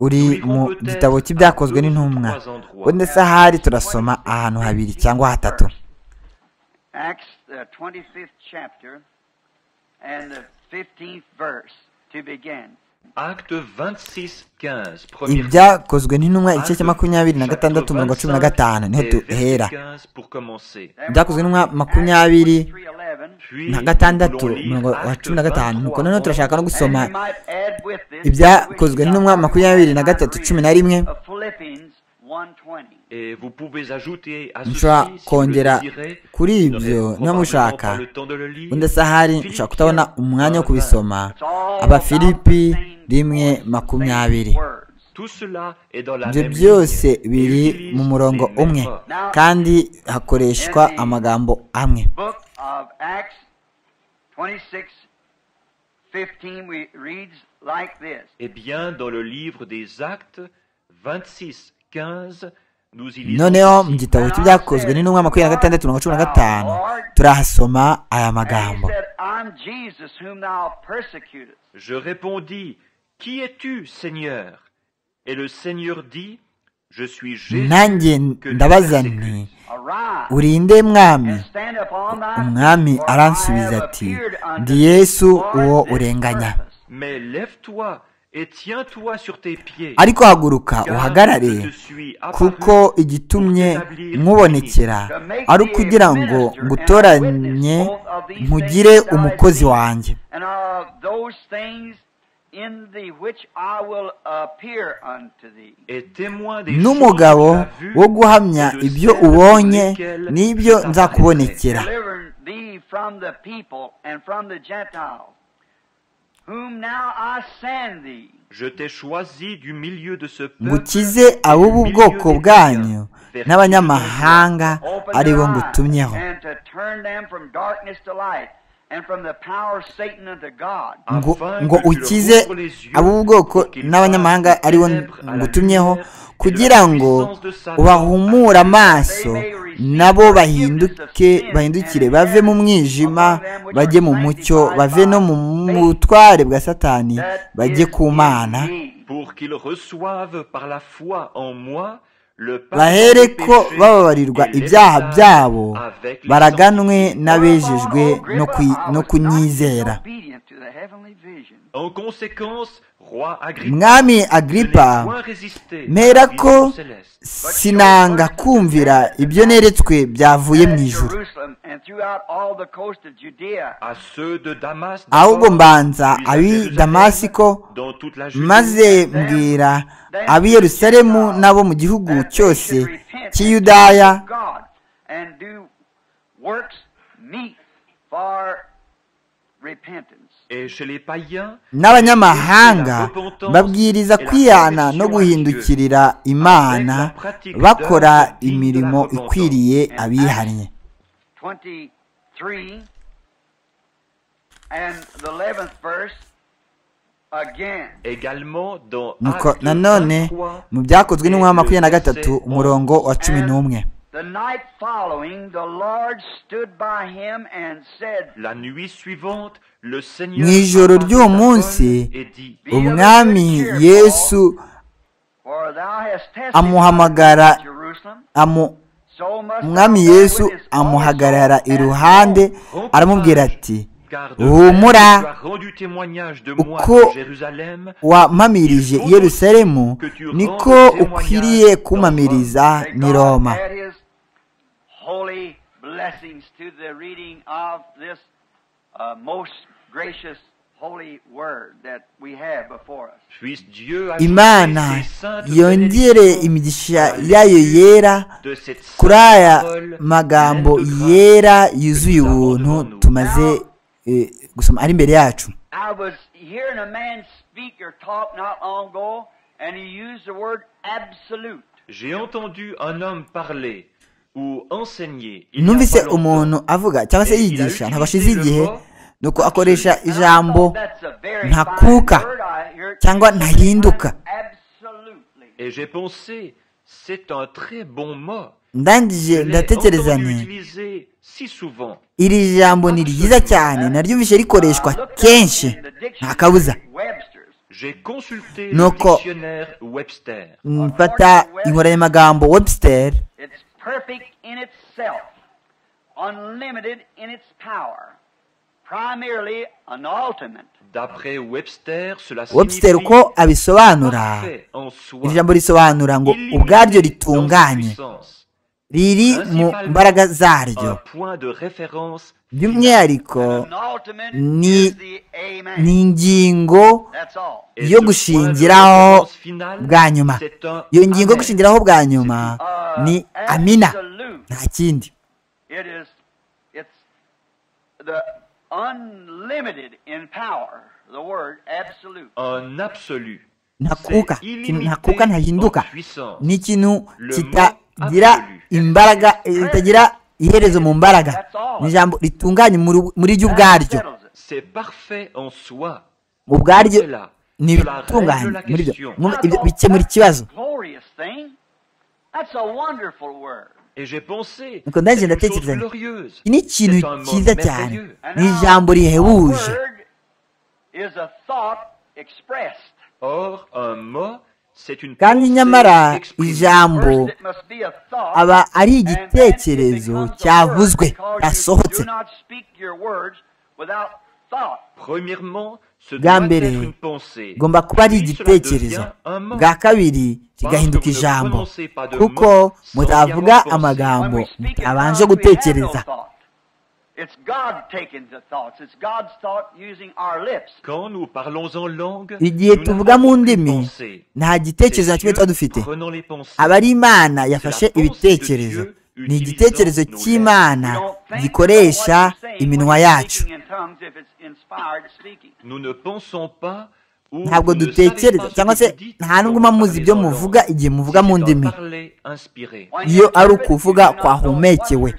uri mu gitabo cy'ibyakozwe n'intumwa. trois endroits. ubundi se ahari turasoma ahantu habiri cyangwa hatatu. Acts, the 25th chapter, and the 15th verse to begin. Acte 26, 15, première ibyakozwe n'intumwa igice cya makumyabiri na gatandatu mirongo cumi na gatanu ni ho duhera 15 pour commencer. ibyakozwe n'intumwa makumyabiri 23:11. Puis, na gatandatu mirongo cumi na gatanu nuko noneho 23, turashaka no gusoma ibyakozwe n'intumwa makumyabiri na gatatu cumi na rimwe of Philippians 1:20. Et vous pouvez ajouter à mushobora ceci, si vous le kongera kuri ibyo niba probablement mushaka pas le temps de le lire. ubundi se ahari nshobora kutabona umwanya wo kubisoma. Abafilipi rimwe makumyabiri. Tout cela est dans la ibyo byose biri mu murongo umwe. kandi hakoreshwa amagambo amwe. Book of Acts 26 15 we reads like this. Eh bien, dans le livre des Actes 26, 15, nous y lisons noneho mu gitabo cy'ibyakozwe n'intumwa makumyabiri na gatandatu mirongo cumi na gatanu. Turahasoma aya magambo. Je répondis, Qui es-tu, Seigneur? Et le Seigneur dit, Je suis Jésus nanjye ndabaza nti urinde mwami. umwami aransubiza ati ndi yesu uwo urenganya. purpose." Mais lève-toi et tiens-toi sur tes pieds. ariko haguruka uhagarare kuko igitumye nkubonekera. Ari ukugira ngo ngutoranye nkugire umukozi wanjye. N'umugabo wo guhamya ibyo ubonye n'ibyo nzakubonekera. Je t'ai choisi du milieu de ce peuple ngukize ab'ubu bwoko bwanyu n'abanyamahanga ari bo their eyes, ngutumyeho and to turn them from darkness to light, and from the power of Satan unto God. ngo ukize ouvres les yeux ab'ubu bwoko pour qu'ils n'abanyamahanga ari bo ngutumyeho kugira ngo ubahumure amaso nabo bahinduke bahindukire bave mu mwijima bajye mu mucyo bave no mu butware bwa satani bajye ku mana thee. pour qu'ils reçoivent par la foi en moi le pardon bahere des ko péchés bababarirwa ibyaha byabo baraganwe n'abejejwe no kunyizera Mwami agripa mpera ko sinanga kumvira ibyo neretswe byavuye mu Damas, ahubwo mbanza ab'i damasiko maze mbwira ab'i yerusalemu n'abo mu gihugu cyose cy'iyudaya n'abanyamahanga babwiriza kwihana no guhindukirira imana bakora imirimo ikwiriye abihannye 23 and the 11th verse again. également dans nuko Actes nanone 23, mu byakozwe n'umwaka makumyabiri na gatatu umurongo wa cumi n'umwe. The night following, the Lord stood by him and said, la nuit suivante, le Seigneur mu ijoro ry'uwo à munsi umwami yesu amuhamagara umwami yesu amuhagarara iruhande aramubwira ati humura uko i yerusalemu niko ukwiriye kumpamiriza May n'i roma. Holy blessings to the reading of this uh, most gracious holy word that we have before us. puisse Dieu ajouter imana yongere imigisha yayo yera. kuri aya magambo yera yuzuye ubuntu tumaze eh, gusoma ari imbere yacu. I was hearing a man speak or talk not long ago, and he used the word absolute. J'ai entendu un homme parler. Numvise umuntu avuga cyangwa se yigisha ntabwo utilisé ashize le igihe mot nuko akoresha ijambo ntakuka cyangwa ntahinduka. Absolutely. Et j'ai pensé, c'est un très bon mot. ndangije ndatekereza souvent. iri jambo ni ryiza cyane naryumvise rikoreshwa kenshi nta kabuza Nuko- mfata inkoranyamagambo webster. Perfect in itself, unlimited in its power, primarily an ultimate. D'après Webster, cela webster signifie uko abisobanura parfait en soi, iri jambo risobanura ngo illimité ubwaryo dans sa ritunganye puissance, riri mu mbaraga zaryo. By'umwihariko ni- ingingo yo gushingiraho bwa nyuma. iyo ngingo yo gushingiraho bwa nyuma ni amina. Nta kindi. Ntakuka. Ntakuka ntahinduka. ni ikintu Le absolu. imbaraga eh, kitagira iherezo mu mbaraga. Ni ijambo ritunganye muri- ryo ubwaryo. Ubwaryo Cela, ni ibitunganye muri byo. bikemura ikibazo. Nuko chose ndatekereza iki ni ikintu cyiza cyane. Ni ijambo rihebuje. Kandi nyamara ijambo aba ari igitekerezo cyavuzwe cyasohotse bwa mbere igomba kuba ari igitekerezo. bwa kabiri kigahinduka ijambo. kuko mutavuga amagambo mutabanje gutekereza. Igihe tuvuga mu ndimi. nta gitekerezo na kimwe tuba dufite. aba ari imana yafashe ibitekerezo. Ni igitekerezo cy'imana gikoresha iminwa yacu. ntabwo dutekereza cyangwa se nta nubwo vous muzi ibyo muvuga igihe muvuga mu ndimi. Iyo ari ukuvuga kwahumekewe.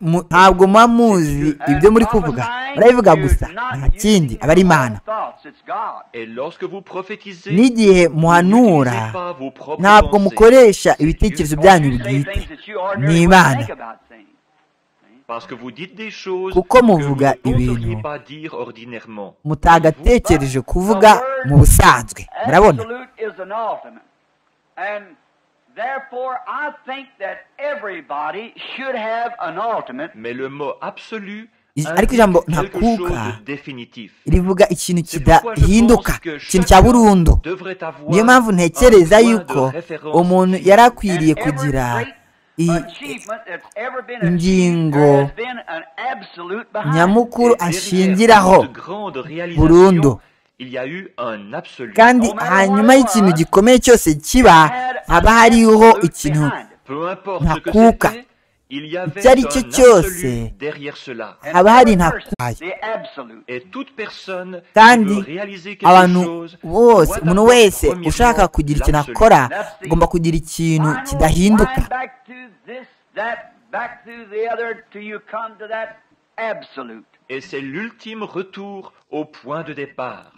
Ntabwo muba muzi ibyo muri kuvuga. murabivuga gusa nta kindi aba ari imana. n'igihe muhanura ntabwo mukoresha ibitekerezo byanyu bwite ni imana wouldn't think about saying. Parce que vous dites des choses Kuko muvuga ibintu mutagatekereje kuvuga mu busanzwe. Murabona? Mais le mot absolu I- indique ariko ijambo ntakuka. rivuga ikintu C'est pourquoi je kidahinduka ikintu cya burundu. niyo mpamvu un ntekereza yuko umuntu yari akwiriye kugira great i- achievement that's ever been ingingo nyamukuru ashingiraho. burundu. Il y a kandi ah, hanyuma y'ikintu gikomeye cyose kiba haba hariho ikintu ntakuka icyo ari cyo cyose. haba hari ntakukaye kandi abantu bose umuntu wese ushaka kugira ikintu akora agomba kugira ikintu kidahinduka. Et c'est l'ultime retour au point de départ.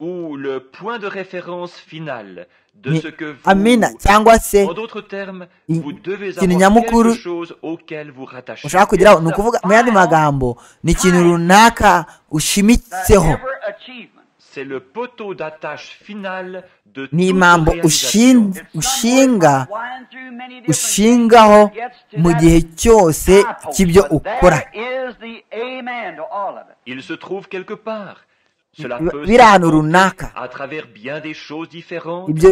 ou le point de référence final de Mais ce que vous amina cyangwa se en d'autres termes i- vous devez ikintu avoir nyamukuru quelque chose auquel vous rattachez. ushaka kugeraho ni ukuvuga mu yandi magambo ni ikintu runaka that ushimitseho ever achievement. C'est le poteau d'attache final de ni toute impambo réalisation. ushin- It's ushinga somewhere winding through many different ushingaho things gets to mu that gihe cyose signpost. cy'ibyo But ukora. Biri ahantu runaka. ibyo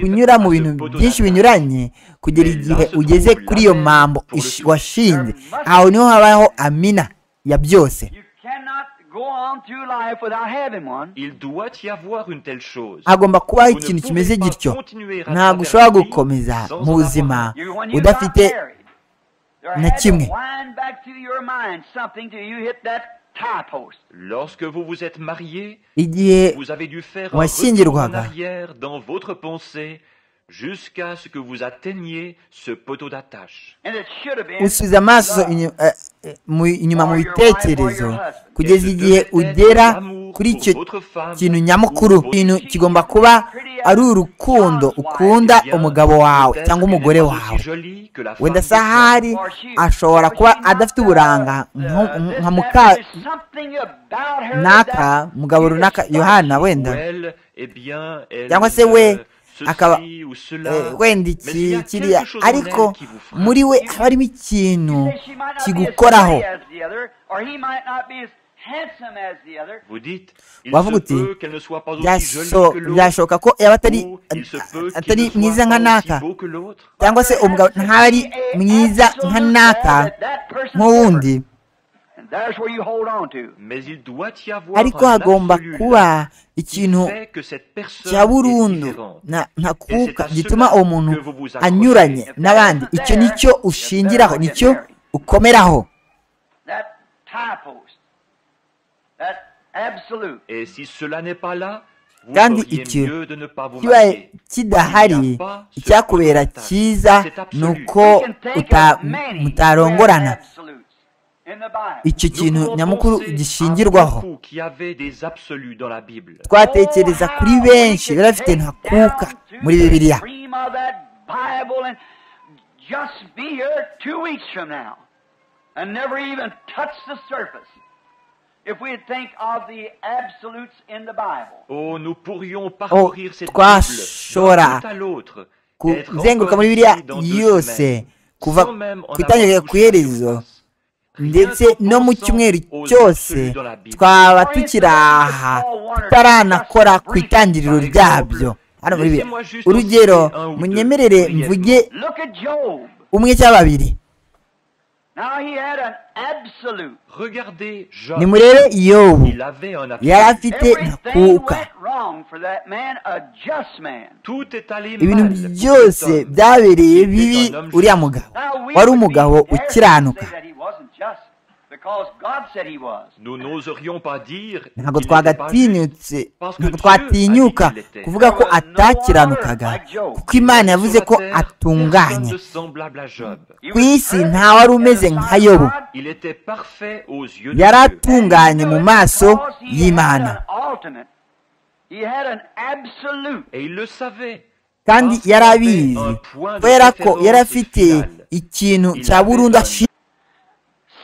kunyura mu bintu byinshi binyuranye kugera igihe ugeze kuri iyo tout. washinze. Aho ni ho habaho amina ya byose. Hagomba kubaho ikintu kimeze gityo. ntabwo ushobora gukomeza mu buzima udafite na kimwe. Wind back to your mind something till you hit that tie post. Lorsque vous vous êtes marié, igihe vous avez dû faire un retour en washyingirwaga arrière dans votre pensée jusqu'à ce que vous atteigniez ce poteau d'attache. Usubiza amaso eh, eh, inyuma mu bitekerezo. kugeza igihe ugera kuri icyo kintu nyamukuru ikintu kigomba kuba ari urukundo ukunda Bien, umugabo wawe cyangwa umugore wawe. wenda femme se de Dieu. ahari Or she- ashobora or kuba adafite uburanga uh, nka muka naka mugabo runaka yohana wenda. Eh cyangwa se euh, we ceci akaba wenda iki kiriya ariko muri we haba harimo ikintu kigukoraho Wavuga uti, peut qu'elle ne soit pas aussi Byaso- jolie que l'autre, byashoboka ko yaba atari mwiza nka naka cyangwa se umugabo ntari mwiza nka naka nk'uwundi ariko hagomba kuba ikintu cya burundu. ntakuka gituma cela uwo muntu que vous vous accrochez. anyuranye. N'abandi icyo ni cyo ushingiraho ni cyo ukomeraho. Kandi icyo kibaye kidahari icyakubera cyiza ni uko mutarongorana. iki kintu nyamukuru gishingirwaho twatekereza kuri benshi birafite ntakuka muri bibiliya twashobora kuzenguruka muri biriya yose kuva ku itangira ku iherezo ndetse no mu cyumweru cyose twaba tukiri aha tutaranakora ku itangiriro ryabyo. Hano muri juste urugero deux, munyemerere mvuge umwe cyangwa babiri. Nimurebe yobu. Yari afite ntakuka ibintu byose byabereye bibi uriya mugabo wari umugabo ukiranuka. Nous n'oserions pas dire ntabwo twagatinyutse Parce que ntabwo twatinyuka kuvuga ko atakiranukaga kuko imana yavuze ko atunganye. ku isi wari umeze nka yobu. yari atunganye mu maso y'imana. kandi Parce yari abizi. kubera ko yari afite ikintu cya burundu un-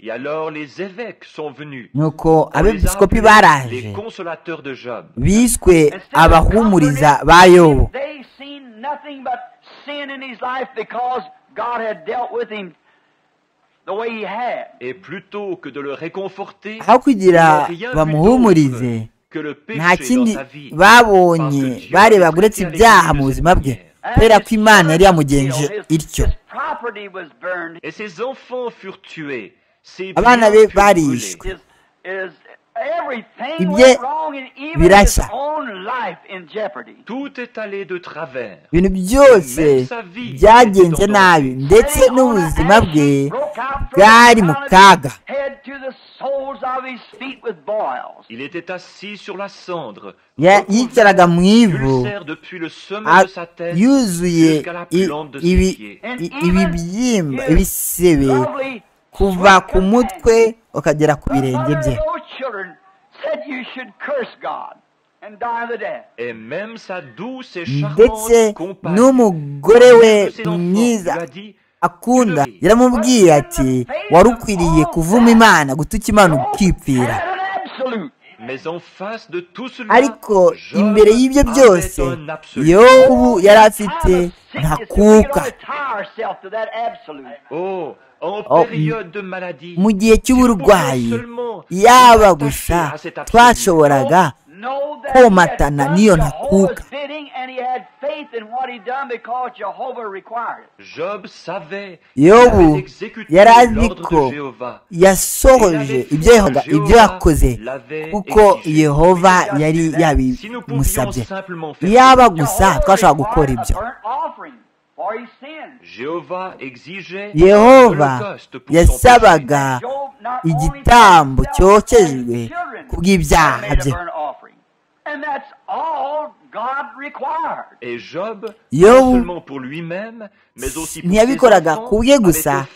Et alors les évêques sont venus. Nuko abepiskopi baraje. Biswe abahumuriza ba Yobu. Et plutôt que de le réconforter, aho kugira bamuhumurize. nta kindi babonye bareba uretse ibyaha mu buzima bwe. Kubera ko imana yari yamugenje ityo Abana be barishwe. eh bien, Virasa, ibintu byose byagenze nabi ndetse n'ubuzima bwe bwari mu kaga yicaraga mu ivu yuzuye ibibyimba ibisebe kuva ku mutwe ukagera ku birenge bye. Ndetse n'umugore we mwiza akunda. Yaramubwiye ati wari ukwiriye kuvuma imana gutuka imana ukipfira. ariko imbere y'ibyo byose yobu yari afite ntakuka. Oh, mu gihe cy'uburwayi yaba gusa twashoboraga komatana n'iyo ntakuka Yobu yari azi ko yasohoje ibyo ibyo yakoze kuko yehova yari yabimusabye ça, gusa twashobora gukora ibyo. Yehova yasabaga Job not only igitambo for himself cyokejwe and his children, ku bw'ibyaha but made a bye ntiyabikoraga ku bwe gusa.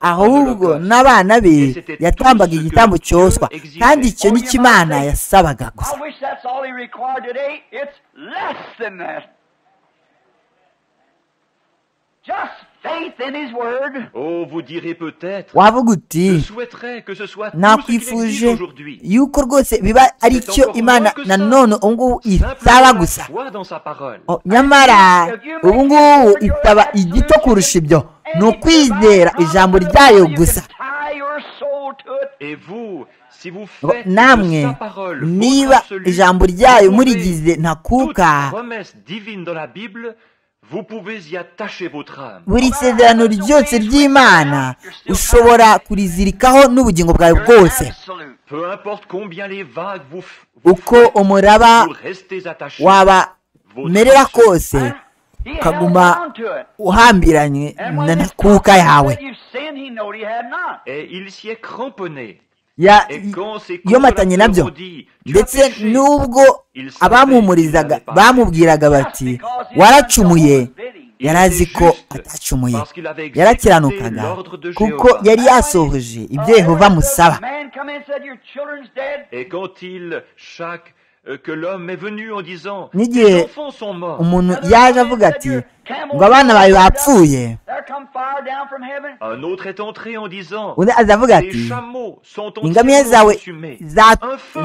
ahubwo n'abana be yatambaga igitambo cyoswa. kandi icyo ni cyo imana yasabaga gusa I wish that's all he required today. It's less than that. Just faith in his word. Oh, vous direz peut-être, wavuga je uti souhaiterais que ce soit tout ce qu'il nakwifuje yuko rwose biba ari cyo imana nanone ubu ngubu isaba gusa. Oh, nyamara ubu ngubu isaba igito kurusha ibyo. ni ukwizera ijambo ryayo gusa. namwe niba ijambo ryayo murigize ntakuka promesse divine dans la Bible, vous pouvez y attacher votre âme. buri sezerano ryose ry'imana ushobora kurizirikaho n'ubugingo bwawe bwose. Uko umuraba wabamerera kose ukaguma uhambiranye na prophet yawe. Yomatanye na byo. ndetse n'ubwo abamuhumurizaga bamubwiraga bati waracumuye yari azi ko atacumuye yarakiranukaga kuko yari yasohoje ibyo yehova amusaba n'igihe umuntu yaje avuga ati ngo abana bawe bapfuye undi azavuga ati ingamiya zawe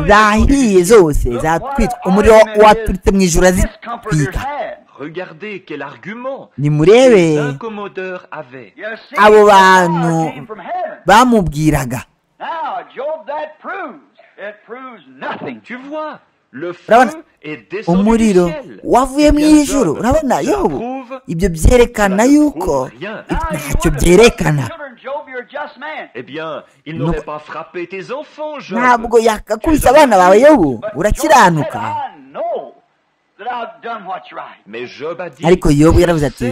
zahiye zose zatwitwa umuriro waturutse mu ijoro bantu bamubwiraga Urabona, umuriro wavuye mu Eh ijuru. Job, urabona? yobu ibyo byerekana yuko you ntacyo byerekana. ntabwo yakakubise abana bawe. Yobu urakiranuka ariko yobu yaravuze ati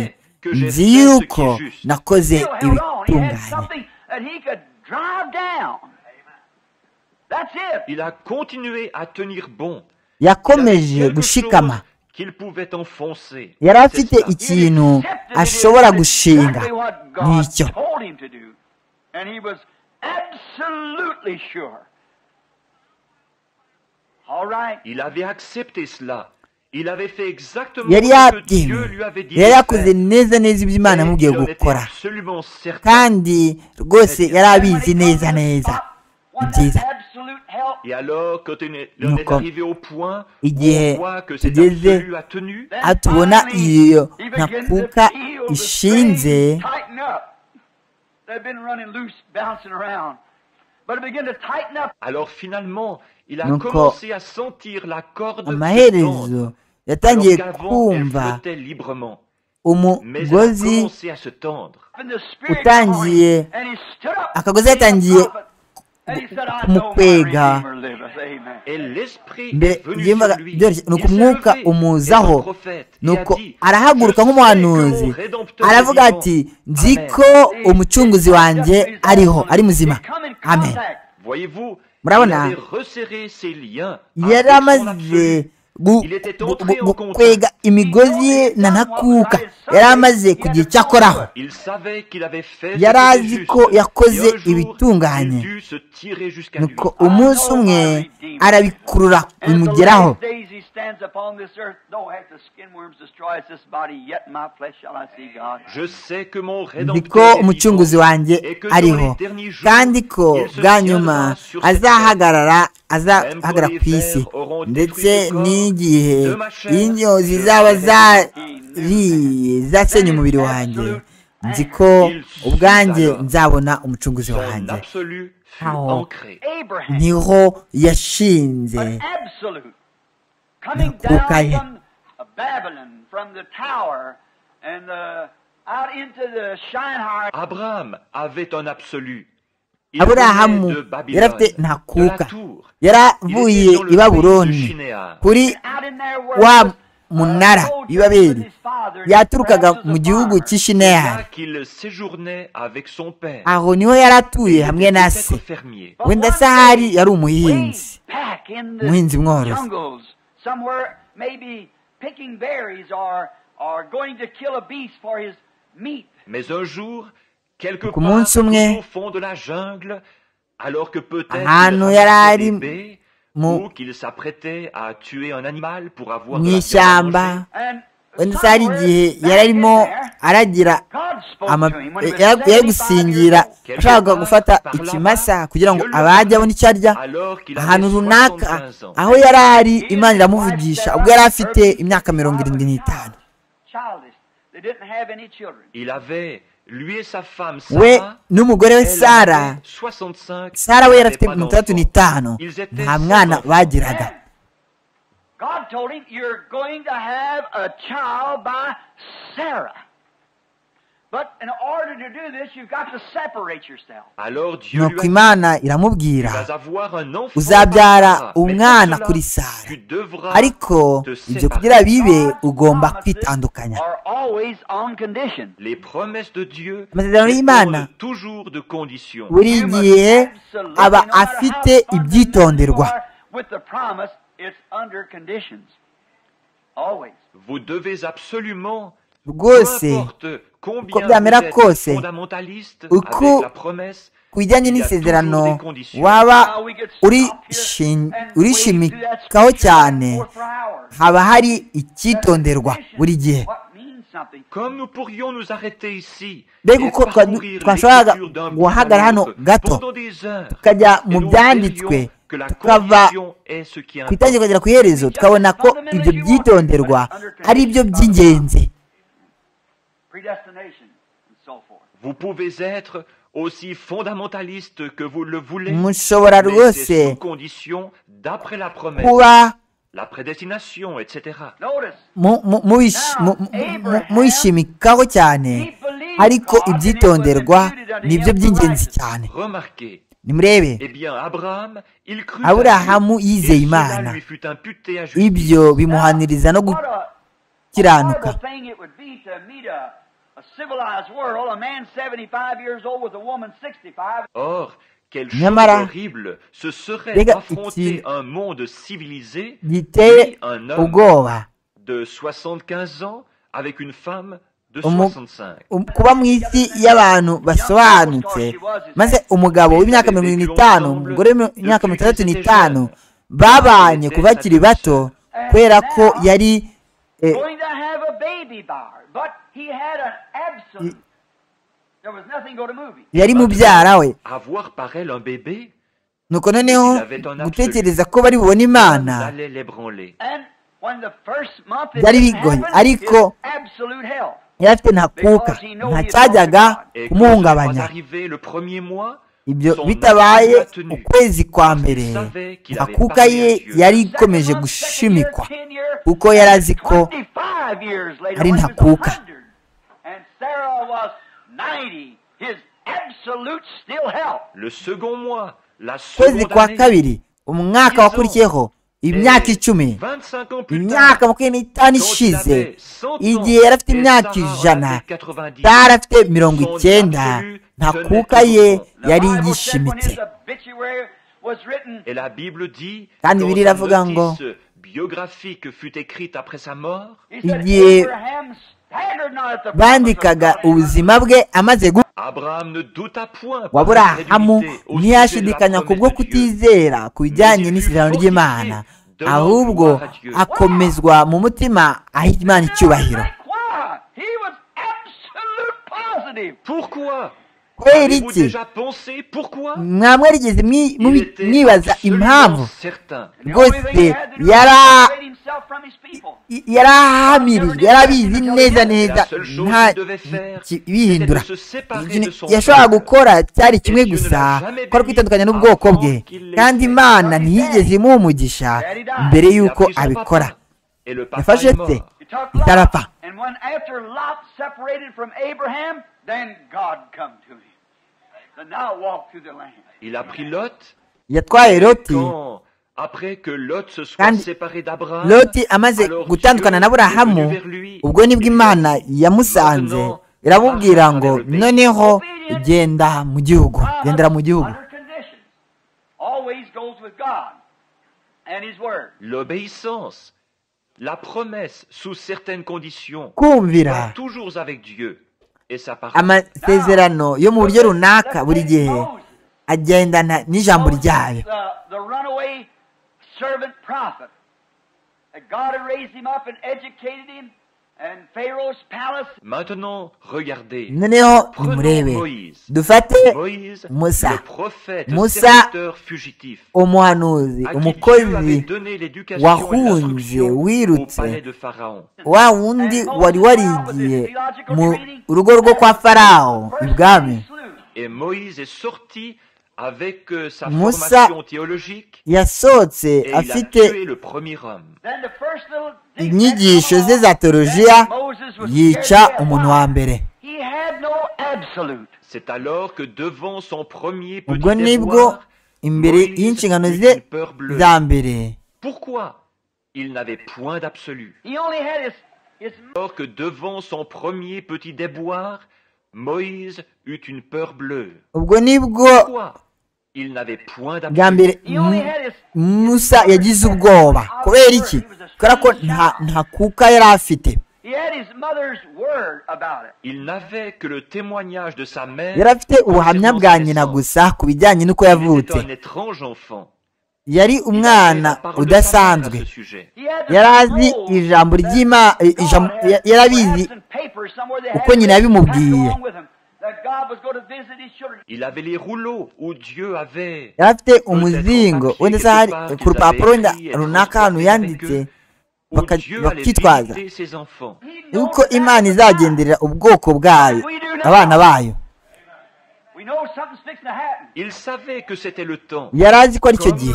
nzi yuko nakoze ibitunganye Il a continué à tenir bon. yakomeje gushikama yari afite ikintu ashobora gushinga. n'icyo yari yabyemeye yari yakoze neza neza ibyo imana amubwiye gukora. kandi rwose yari abizi neza neza. Et alors, quand on est arrivé au point, on voit que cet absolu a tenu, hatuona iyo na kuka ishinze alors finalement, il a Nuko, commencé à sentir la corde se amaherezo yatangiye kumva umugozi utangiye akagozi yatangiye byoroshye Il nuko umwuka umuzaho nuko arahaguruka nk'umuhanuzi aravuga ati nzi ko umucunguzi wanjye ariho ari muzima. Amen. Murabona? yari amaze kwega imigozi ye na ntakuka yari amaze kugira icyo akoraho Yari azi ko yakoze ibitunganye. nuko umunsi umwe arabikurura And at the bimugeraho nzi Rédempteur ko umucunguzi wanjye ariho. kandi ko bwa nyuma azahagarara azahagarara ku isi ndetse n'igihe inyo zizaba zariye zasenya umubiri wanjye nzi ko ubwanjye nzabona umucunguzi wanjye ni ho yashinze. And uh. Abraham avait un absolu. Aburahamu venait de yari Babylone, afite de la ntakuka tour. yari Il avuye était dans le i Shinéar. kuri wa munara sojourning w'i babeli with his father, and yaturukaga mu gihugu cy'ishineyari aho ni ho yari atuye hamwe na se wenda one se ahari day, yari umuhinzi umuhinzi mworozi Ku part munsi umwe, tout au fond de la jungle, alors que peut-être ahantu yari ari mu ou qu'il s'apprêtait à tuer un animal pour avoir mu de la viande à manger, ishyamba wenda hari igihe yari arimo aragira yari yari 75 gusingira ashaka gufata ikimasa kugira ngo abajye abone icyo arya ahantu runaka 75 ans. aho yari ari imana iramuvugisha ubwo yari afite imyaka mirongo irindwi n'itanu We n'umugore we sara avait 65, sara we yari afite mirongo itandatu n'itanu nta mwana bagiraga. God told him, You're going to have a child by Sarah. alors Dieu nuko imana iramubwira uzabyara umwana kuri sara ariko ibyo kugira bibe ugomba kwitandukanya. amasezerano y'imana buri gihe aba afite ibyitonderwa. rwose byamera kose uko ku bijyanye n'isezerano waba urishimikaho cyane haba hari icyitonderwa buri gihe. Mbega uko twashoboraga à hano gato tukajya mu byanditswe tukava ku itangira kugera ku iherezo tukabona ko ibyo byitonderwa ari byo by'ingenzi Predestination and so forth. Vous pouvez être aussi fondamentaliste que vous le voulez, mushobora mais rwose c'est sous condition d'après la promesse, kuba la prédestination, etc. Notice, mu- mu- mubish- mu- mu- mu- muyishimikaho cyane ariko ibyitonderwa ni byo by'ingenzi cyane Remarquez, nimurebe eh bien, Abraham, il crut à aburahamu Dieu, yizeye et cela imana lui fut imputé à justice. ibyo bimuhaniriza no what a gukiranuka horrible thing it would be to meet a, a civilized world, a man 75 years old with a woman 65. Or, quelle chose Nyamara, horrible ce serait mbega d'affronter iki- un monde civilisé giteye et un homme ubwoba de 75 ans avec une femme de Umu- 65. Um- kuba mu isi y'abantu basobanutse maze umugabo w'imyaka mirongo irindwi n'itanu umugore w'imyaka mirongo itandatu n'itanu babanye kuva bakiri bato kubera ko yari yari mubyara we nuko noneho gutekereza ko bari bubone imana Byari bigoye, ariko- yari afite ntakuka nta cyajyaga kumuhungabanya ibyo bitabaye ukwezi kwa mbere. akuka ye yari ikomeje gushimikwa. kuko yari azi ko ari ntakuka. ukwezi kwa kabiri umwaka wakurikiyeho imyaka icumi imyaka makumyabiri n'itanu ishize igihe yari afite imyaka ijana yari afite mirongo icyenda. nta kuka ye yari yishimitse. kandi ibiri iravuga ngo igihe bandikaga ubuzima bwe amaze gu Abraham ne incrédulité au ntiyashidikanya ku bwo kutizera ku bijyanye n'isezerano ry'imana ahubwo akomezwa mu mutima aha imana icyubahiro. Kubera iki déjà pensé pourquoi mwamwe rigeze mwi- Il mubi- était mwibaza impamvu rwose had to do was yara separate himself from his people. i- yarahamirijwe yarabizi neza neza nta bihindura peuple. gukora cyari kimwe gusa. ko ari kwitandukanya n'ubwoko bwe. kandi imana ntiyigeze imuha umugisha mbere y'uko abikora. Yafashe se itarapfa and when after Lot separated from Abraham, then God come to him. So now walk through the land. Il a pris Lot. yatwaye loti Quand, après que Lot se soit Kandi séparé d'Abraham, loti amaze alors gutandukana na Dieu est burahamu venu vers lui. ubwo ni bwo imana yamusanze iramubwira ngo noneho genda mu gihugu gendera mu gihugu Under conditions. Always goes with God and His Word. L'obéissance, la promesse sous certaines conditions, kumvira va toujours avec Dieu et sa parole. Amasezerano yo mu buryo runaka buri gihe agendana n'ijambo ryayo The, the runaway servant prophet. That God had raised him up and educated him in Pharaoh's palace. Maintenant, regardez. noneho Prenons nimurebe Moïse. dufate Moïse, Musa. le prophète, Musa. serviteur fugitif, umuhanuzi à qui Dieu avait umukozi donné l'éducation et wahunze, l'instruction au wirutse. palais de Pharaon. wa wundi wari warigiye mu rugo rwo kwa farawo ibwami Et Moïse est sorti avec euh, sa Moussa formation théologique, Yasod, c'est afite le premier homme. inyigisho ze za teolojiya yica umuntu wa mbere ubwo nibwo imbere y'inshingano ze za mbere Alors que devant son premier petit déboire, Moïse eut une peur bleue. Pourquoi bwa mbere musa yagize ubwoba. Kubera iki? kubera ko nta kuka yari afite. Yari afite ubuhamya bwa nyina gusa ku bijyanye n'uko Il yavutse. était un étrange enfant. yari umwana udasanzwe. yari azi ijambo ry'imana yari abizi uko nyina yabimubwiye. Passed along with him, that God was going to visit his children. Il avait les rouleaux où Dieu avait yari afite umuzingo wenda se hari ku rupapuro wenda runaka ahantu yanditse bakitwaza yuko imana izagenderera ubwoko bwayo abana bayo We know something's fixing to happen. Il savait que c'était le temps. yari azi ko ari cyo gihe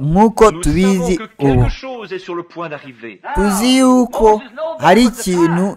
nk'uko Nous tubizi savons que quelque ubu chose est sur le point d'arriver. Now, tuzi yuko hari ikintu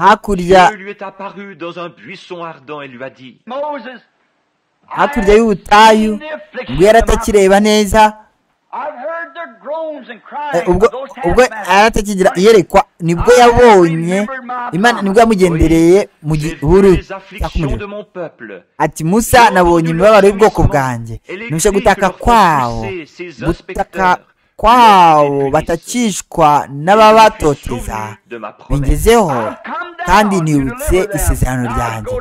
hakurya hakurya y'ubutayu ubwo yari atakireba neza. Eh, ubwo yari atakigira iyerekwa ni bwo yabonye. Imana ni bwo yamugendereye mu gihuru. ati musa nabonye imibabaro y'ubwoko bwanjye. ntushe gutaka kwawo gutaka kwabo batakishwa n'ababatoteza bingezeho kandi nibutse isezerano ryanjye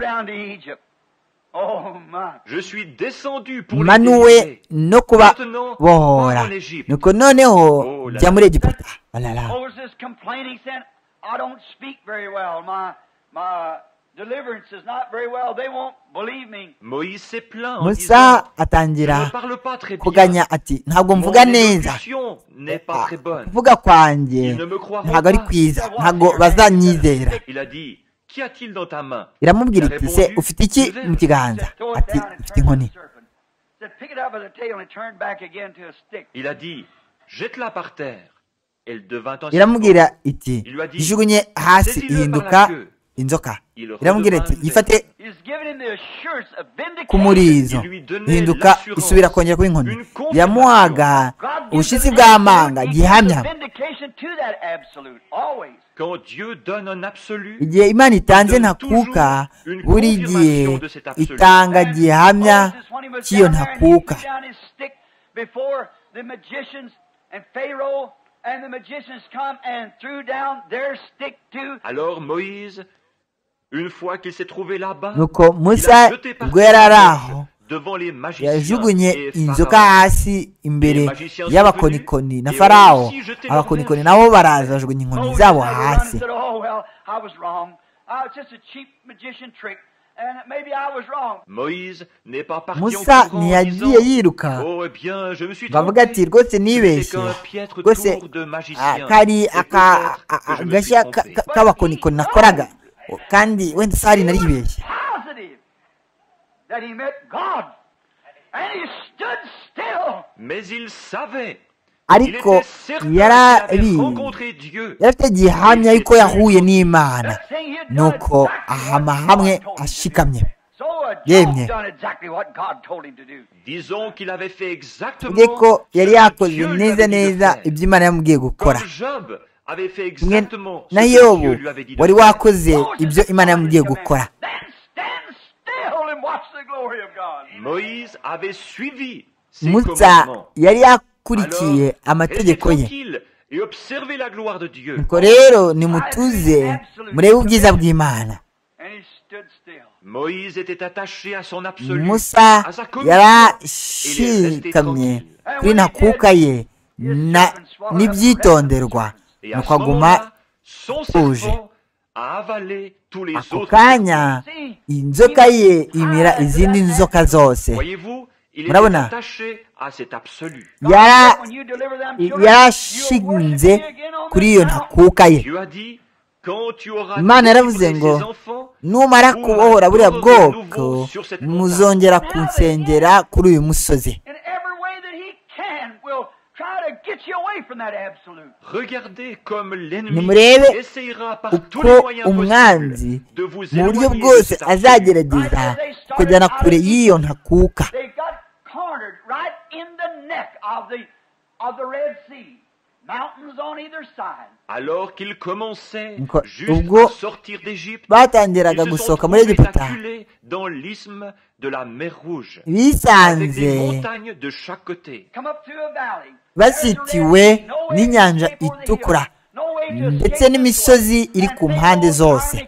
manuwe no kubabohora nuko noneho jya muri egiputa. Barara musa atangira kuganya ati ntabwo mvuga neza. kuvuga kwanjye. Ntabwo ari kwiza. Ntabwo bazanyizera. Iramubwira iti se ufite iki? Mu kiganza. ati ufite inkoni. iramubwira iti hasi ihinduka inzoka. Iramubwira iti yifate ku murizo isubira kongera kuba inkoni yamuhaga ubushyitsi bw'amanga gihamya. igihe imana itanze ntakuka buri gihe itanga gihamya. Cy'iyo ntakuka Alors Moïse nuko musa ubwo yari ari aho yajugunye inzoka hasi imbere y'abakonikoni na farawo abakonikoni nabo baraza bajugunya inkoni zabo hasi. musa ntiyagiye yiruka bavuga ati rwose nibeshye rwose kari agashya k'abakonikoni nakoraga. kandi wenda sari naribeshye ariko yarafite gihamya yuko yahuye n'imana. nuko ahama hamwe ashikamye. Yemye. tuvuge ko yari yakoze neza neza ibyo imana yamubwiye gukora. na yobu wari wakoze ibyo imana yamugiye gukora. Musa yari yakurikiye amategeko ye. nuko rero nimutuze murebe ubwiza bw'imana. Musa yarashikamye kuri ntakuka ye n'ibyitonderwa nuko aguma utuje ako kanya inzoka ye imira izindi nzoka zose. Murabona? yarashinze kuri iyo ntakuka ye. Imana yaravuze ngo numara kubohora buriya bwoko muzongera kunsengera kuri uyu musozi. regardez comme l'ennemi essayera par tous les moyens de vous éloigner Alors qu'ils commençaient juste à sortir d'Égypte, ils se sont trouvés dans l'isthme de la mer Rouge, avec des montagnes de chaque côté. bazitiwe n'inyanja itukura ndetse n'imisozi iri ku mpande zose.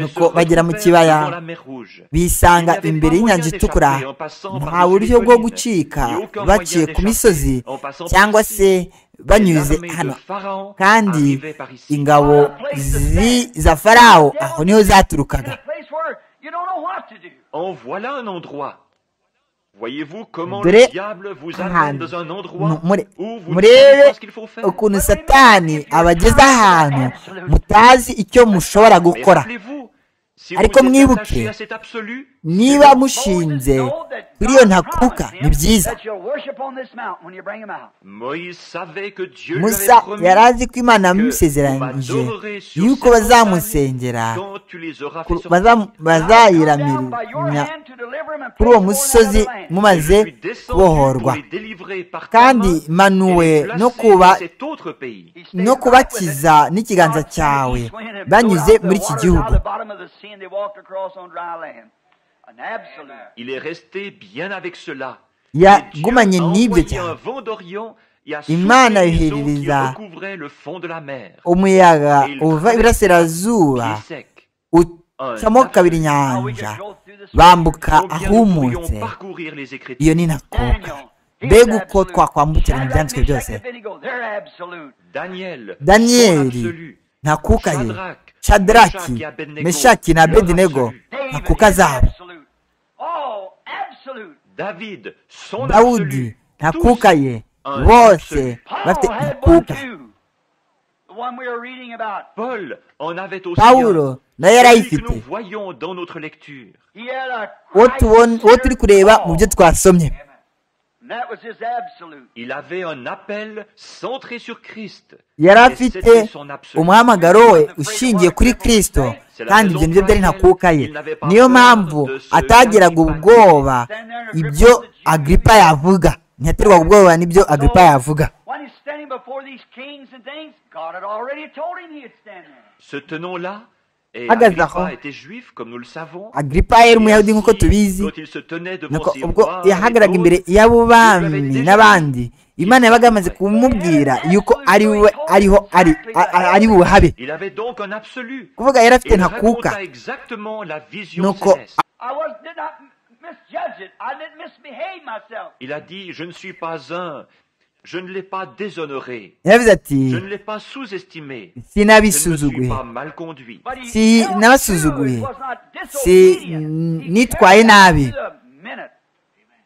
Nuko bagera mu kibaya bisanga imbere y'inyanja itukura nta buryo bwo gucika baciye ku misozi cyangwa se banyuze hano. kandi ingabo za farawo aho ni ho zaturukaga. Voyez-vous comment le diable vous amène dans un endroit où vous dore ahantu murebe ukuntu satani abageze ahantu. Mutazi icyo mushobora gukora. ariko mwibuke niba mushinze kuri iyo ntakuka ni byiza musa yari azi ko imana yamusezeranyije yuko bazamusengera. bazayiramira kuri uwo musozi mumaze kubohorwa. kandi manuwe no kubakiza n'ikiganza cyawe. banyuze muri iki gihugu. Il est resté bien avec cela. yagumanye n'ibyo cyane imana yoherereza umuyaga uva iburasirazuba. ucamo kabiri inyanja bambuka ahumutse iyo ni ntakuka mbega uko twakwambukira mu byanditswe byose daniyeli ntakuka ye shadaraki meshaki na bedinego ntakuka zabo dawudi absolu, ntakuka tous ye un bose absolu. bafite ntakuka Paul en avait aussi pawulo un. na yo yari Celui que ayifite nous voyons dans notre lecture. uwo tubona uwo turi kureba mu byo twasomye Il avait un appel centré sur Christ. yari afite c'était son absolu. umuhamagaro we ushingiye kuri kristo kandi ibyo ni byo byari ntakuka ye niyo mpamvu atagiraga ubwoba ibyo agripa yavuga ntiyaterwaga ubwoba n'ibyo agripa yavuga. Ce tenant-là, et Hagaze aho. Agrippa était juif, comme nous le savons. agripa yari umuyahudi nk'uko tubizi ubwo yahagaraga imbere y'abo bami n'abandi imana yabaga yamaze kumubwira yuko ari we ariho ari ari buhabe Il avait donc un absolu. kuvuga yari afite ntakuka Nuko. Il a dit, je ne suis pas un, je ne l'ai pas déshonoré, yaravuze ati je ne l'ai pas sous-estimé, je ne me suis sinabisuzuguye pas mal conduit. But he Si held nabasuzuguye, true. It was not si disobedient. He nitwaye kept that nabi. to the minute.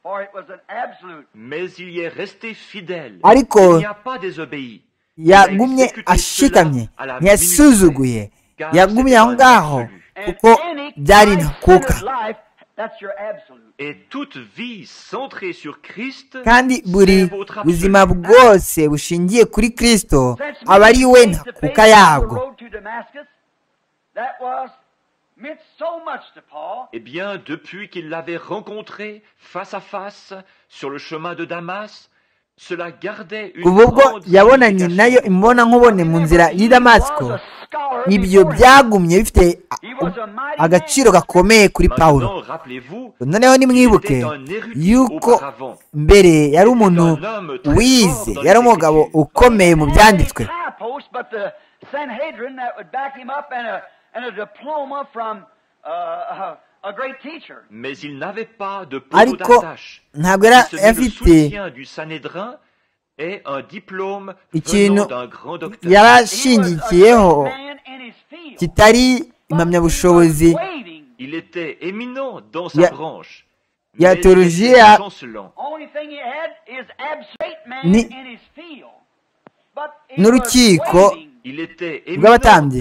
For it was an absolute. Mais il y est resté fidèle. Ariko il n'y a pas désobéi. yagumye ashikamye ntiyasuzuguye yagumye aho ngaho kuko byari ntakuka life, that's your absolute. Et toute vie centrée sur Christ, kandi c'est buri votre buzima absolu. bwose bushingiye kuri kristo Since aba ari we meeting face to ntakuka face on the yabwo road to Damascus, that was meant so much to Paul. Eh bien, depuis qu'il l'avait rencontré face à face sur le chemin de Damas, cela gardait une kuva ubwo yabonanye na yo imbona nkubone mu nzira y'i damasiko ibyo byagumye bifite agaciro gakomeye kuri pawulo. noneho nimwibuke yuko mbere yari umuntu wize yari umugabo ukomeye mu byanditswe. Mais il n'avait pas de pouvoir d'attache. du Sanhedrin et un diplôme d'un grand docteur. Il était éminent dans sa branche. Il a théologie à n'urukiko bw'abatambyi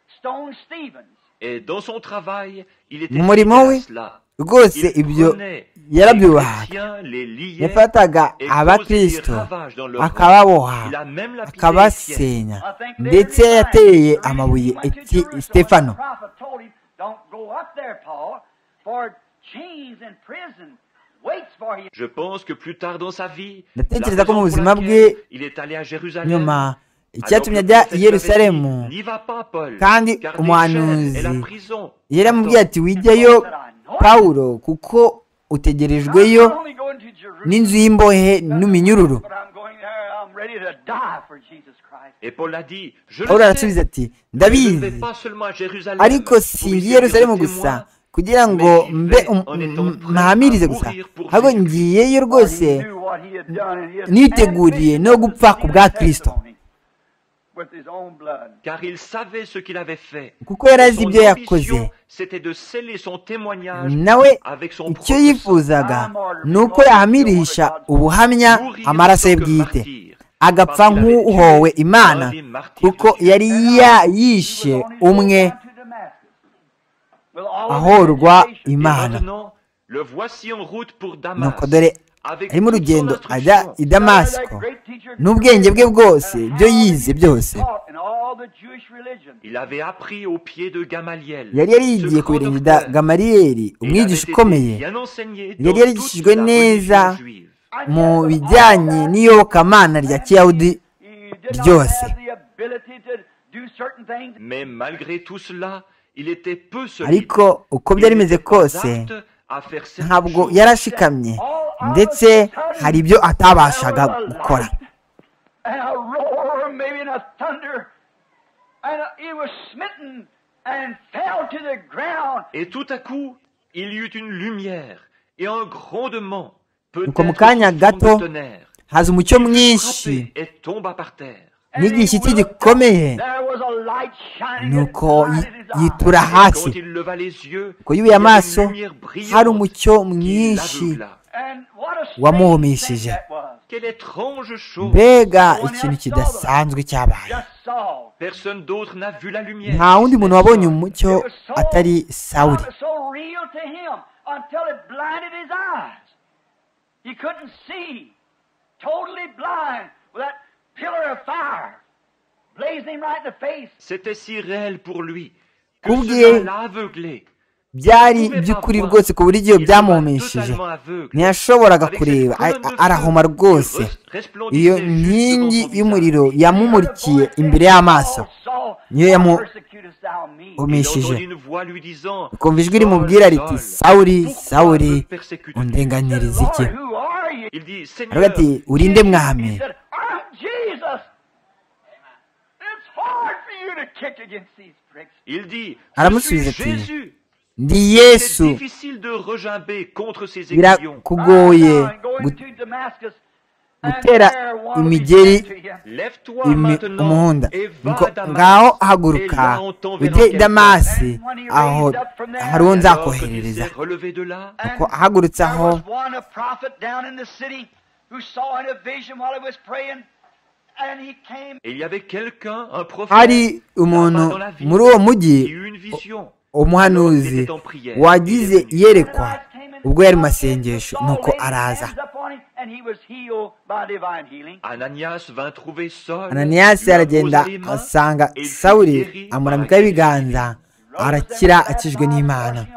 Et dans son travail, il était Mori umurimo we rwose ibyo yarabyubahaga yafataga abakristo akababoha akabasenya. ndetse yateye amabuye sitefano ndatekereza ko mu buzima bwe nyuma icyatumye ajya i yerusalemu kandi umuhanuzi prison yaramubwiye ati wijyayo pawulo kuko utegerejweyo n'inzu y'imbohe n'iminyururu pawulo arasubiza ati ndabizi ariko si ngiye yerusalemu gusa kugira ngo mbe um- um- mpahamirize gusa. ahubwo ngiyeyo rwose niteguriye no gupfa ku bwa kristo. Car il savait ce qu'il avait fait. kuko yari azi Son ibyo yakoze. ambition, c'était de sceller son témoignage nawe avec son icyo propre sang. yifuzaga ni uko yahamirisha ubuhamya Mourir amaraso ye plutôt que bwite. martyr, agapfa parce qu'il avait nk'uhowe tué imana. un des martyrs kuko de yari ya- yishe umwe ahorwa Et imana. maintenant, le voici en route pour Damas. nuko dore avec ari mu toute son rugendo ajya i damasiko n'ubwenge bwe bwose ibyo yize byose. Il avait appris au pied de Gamaliel. yari yarigiye ku birenge bya gamariyeri umwigisha ukomeye. yari yarigishijwe neza mu bijyanye n'iyobokamana rya kiyahudi ryose. Mais malgré tout cela, il était peu solide. ariko uko byari bimeze kose apte à faire certaines ntabwo choses. yarashikamye ndetse hari ibyo atabashaga gukora And a roar, maybe in a thunder, and he was smitten and fell to the ground. Et tout à coup, il y eut une lumière et un grondement, Nuko mu peut-être kanya sous forme gato, de tonnerre. haza umucyo mwinshi N'igishyitsi gikomeye There was a light shining nuko yitura hasi. il yubuye amaso hari umucyo mwinshi l'aveugla. And what a strange wamuhumishije. mbega ikintu kidasanzwe cyabaye. nta wundi muntu wabonye umucyo atari sawuli it was so real to him until it blinded his eyes. He couldn't see. Totally blind. With that pillar of fire. Blazing him right in the face. C'était si réel pour lui que cela l'a aveuglé. byari iby'ukuri rwose ku buryo totalement aveugle. ntiyashoboraga kureba cette colonne a- de a- arahuma feu rwose iyo nkingi y'umuriro yamumurikiye imbere y'amaso niyo why yamu- persecutest thou me? Il humishije entendit une voix lui disant ukumva ijwi rimubwira riti sawuri sawuri undenganyiriza iki aravuga ati urinde mwami Aramusubiza ati, ndi yesu birakugoye gutera imigeri umuhunda ngaho haguruka ujye i damasi aho hari uwo nzakoherereza t'es relevé de là, ko ahagurutse aho hari umuntu muri uwo mujyi umuhanuzi wagize iyerekwa ubwo yari mu masengesho nuko araza. Ananias vint trouver Saul. ananiyasi aragenda asanga guéri amuramikaho ibiganza arakira akijwe n'imana.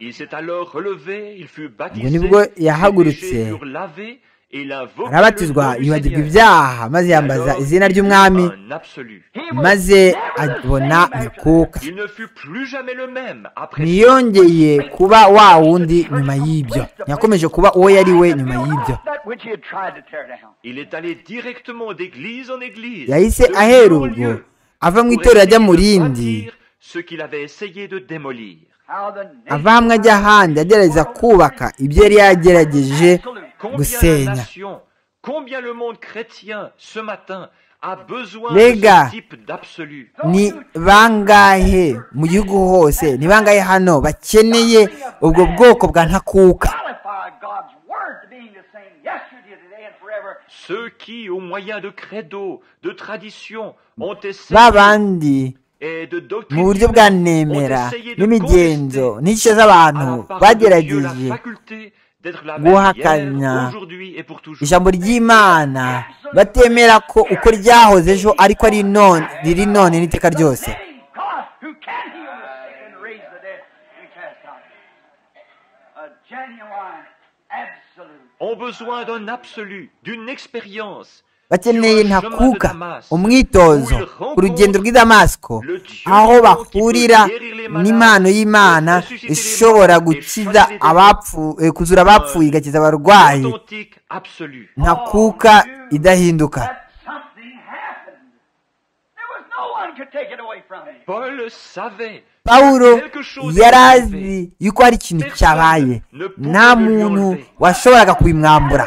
Il s'est alors relevé, il fut baptisé, ni bwo yahagurutse, arabatizwa yibagirwa ibyaha maze yambaza izina ry'umwami. maze abona nyakuka Il ne fut plus jamais le même après ntiyongeye kuba wa wundi nyuma y'ibyo. Ntiyakomeje kuba uwo yari we nyuma y'ibyo. Il est allé directement d'église en église. yahise ahera en ubwo ava mu itorero ajya mu rindi. Ce qu'il avait essayé de démolir. ava hamwe ajya ahandi agerageza kubaka ibyo yari yagerageje gusenya. nation, combien le monde chrétien ce matin a besoin Les de gars, ce type d'absolu? ni bangahe mu gihugu hose? Ni bangahe hano? Bakeneye ubwo bwoko bwa ntakuka. Ceux de mu buryo bwa nemera n'imigenzo n'inshyo z'abantu bagerageje guhakanya ijambo ry'imana. Batemera ko uko ryahoze ejo ariko ari none riri none n'iteka ryose. ont besoin d'un absolu, d'une expérience bakeneye ntakuka umwitozo ku rugendo rw'i damasiko aho bahurira n'impano y'imana ishobora gukiza abapfu eh, kuzura abapfuye igakiza abarwayi. Ntakuka idahinduka. that something happened. There was no one could take it away from him. Paul le savait. pawulo yari azi yuko hari ikintu cyabaye. nta muntu washoboraga kubimwambura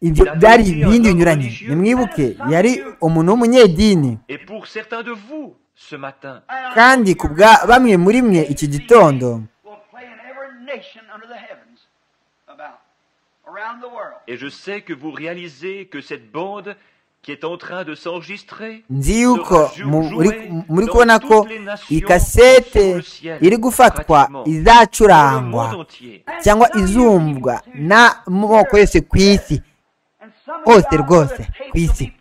ibyo byari ibindi binyuranye. nimwibuke yari umuntu w'umunyedini. Kandi ku bwa bamwe muri mwe iki gitondo nzi yuko muri kubona ko iyi kasete iri gufatwa izacurangwa cyangwa izumvwa n'amoko yose ku isi. Hose rwose, ku isi.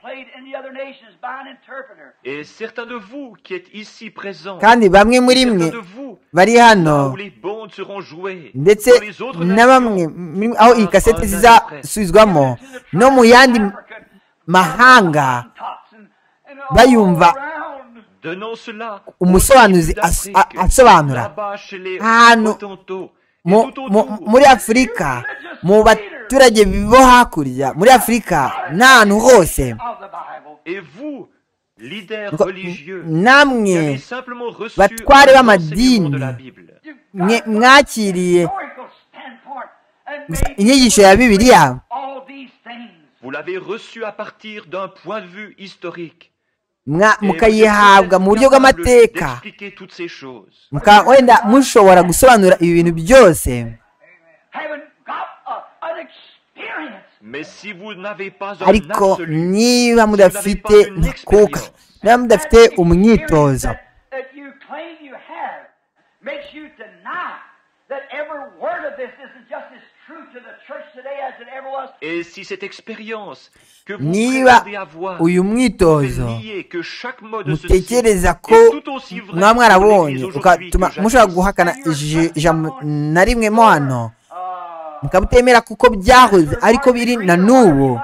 kandi bamwe muri mwe de vous bari hano ndetse na bamwe aho iyi kasete zizasubizwamo no mu yandi mahanga bayumva umusobanuzi asobanura. ahantu muri afurika mu baturage bo hakurya muri afurika n'ahantu hose. Namwe batware b'amadini, mwakiriye inyigisho ya bibiliya. Mukayihabwa mu buryo bw'amateka. mukaba wenda mushobora gusobanura ibi bintu byose Haven't got a, an experience. Mais si vous n'avez pas un ariko niba mudafite ntakuka niba mudafite umwitozo niba uyu mwitozo mutekereza ko mwaba mwarabonye mushobora guhakana ijambo na rimwe mo hano. Mukabutemera kuko byahoze ariko biri na n'ubu.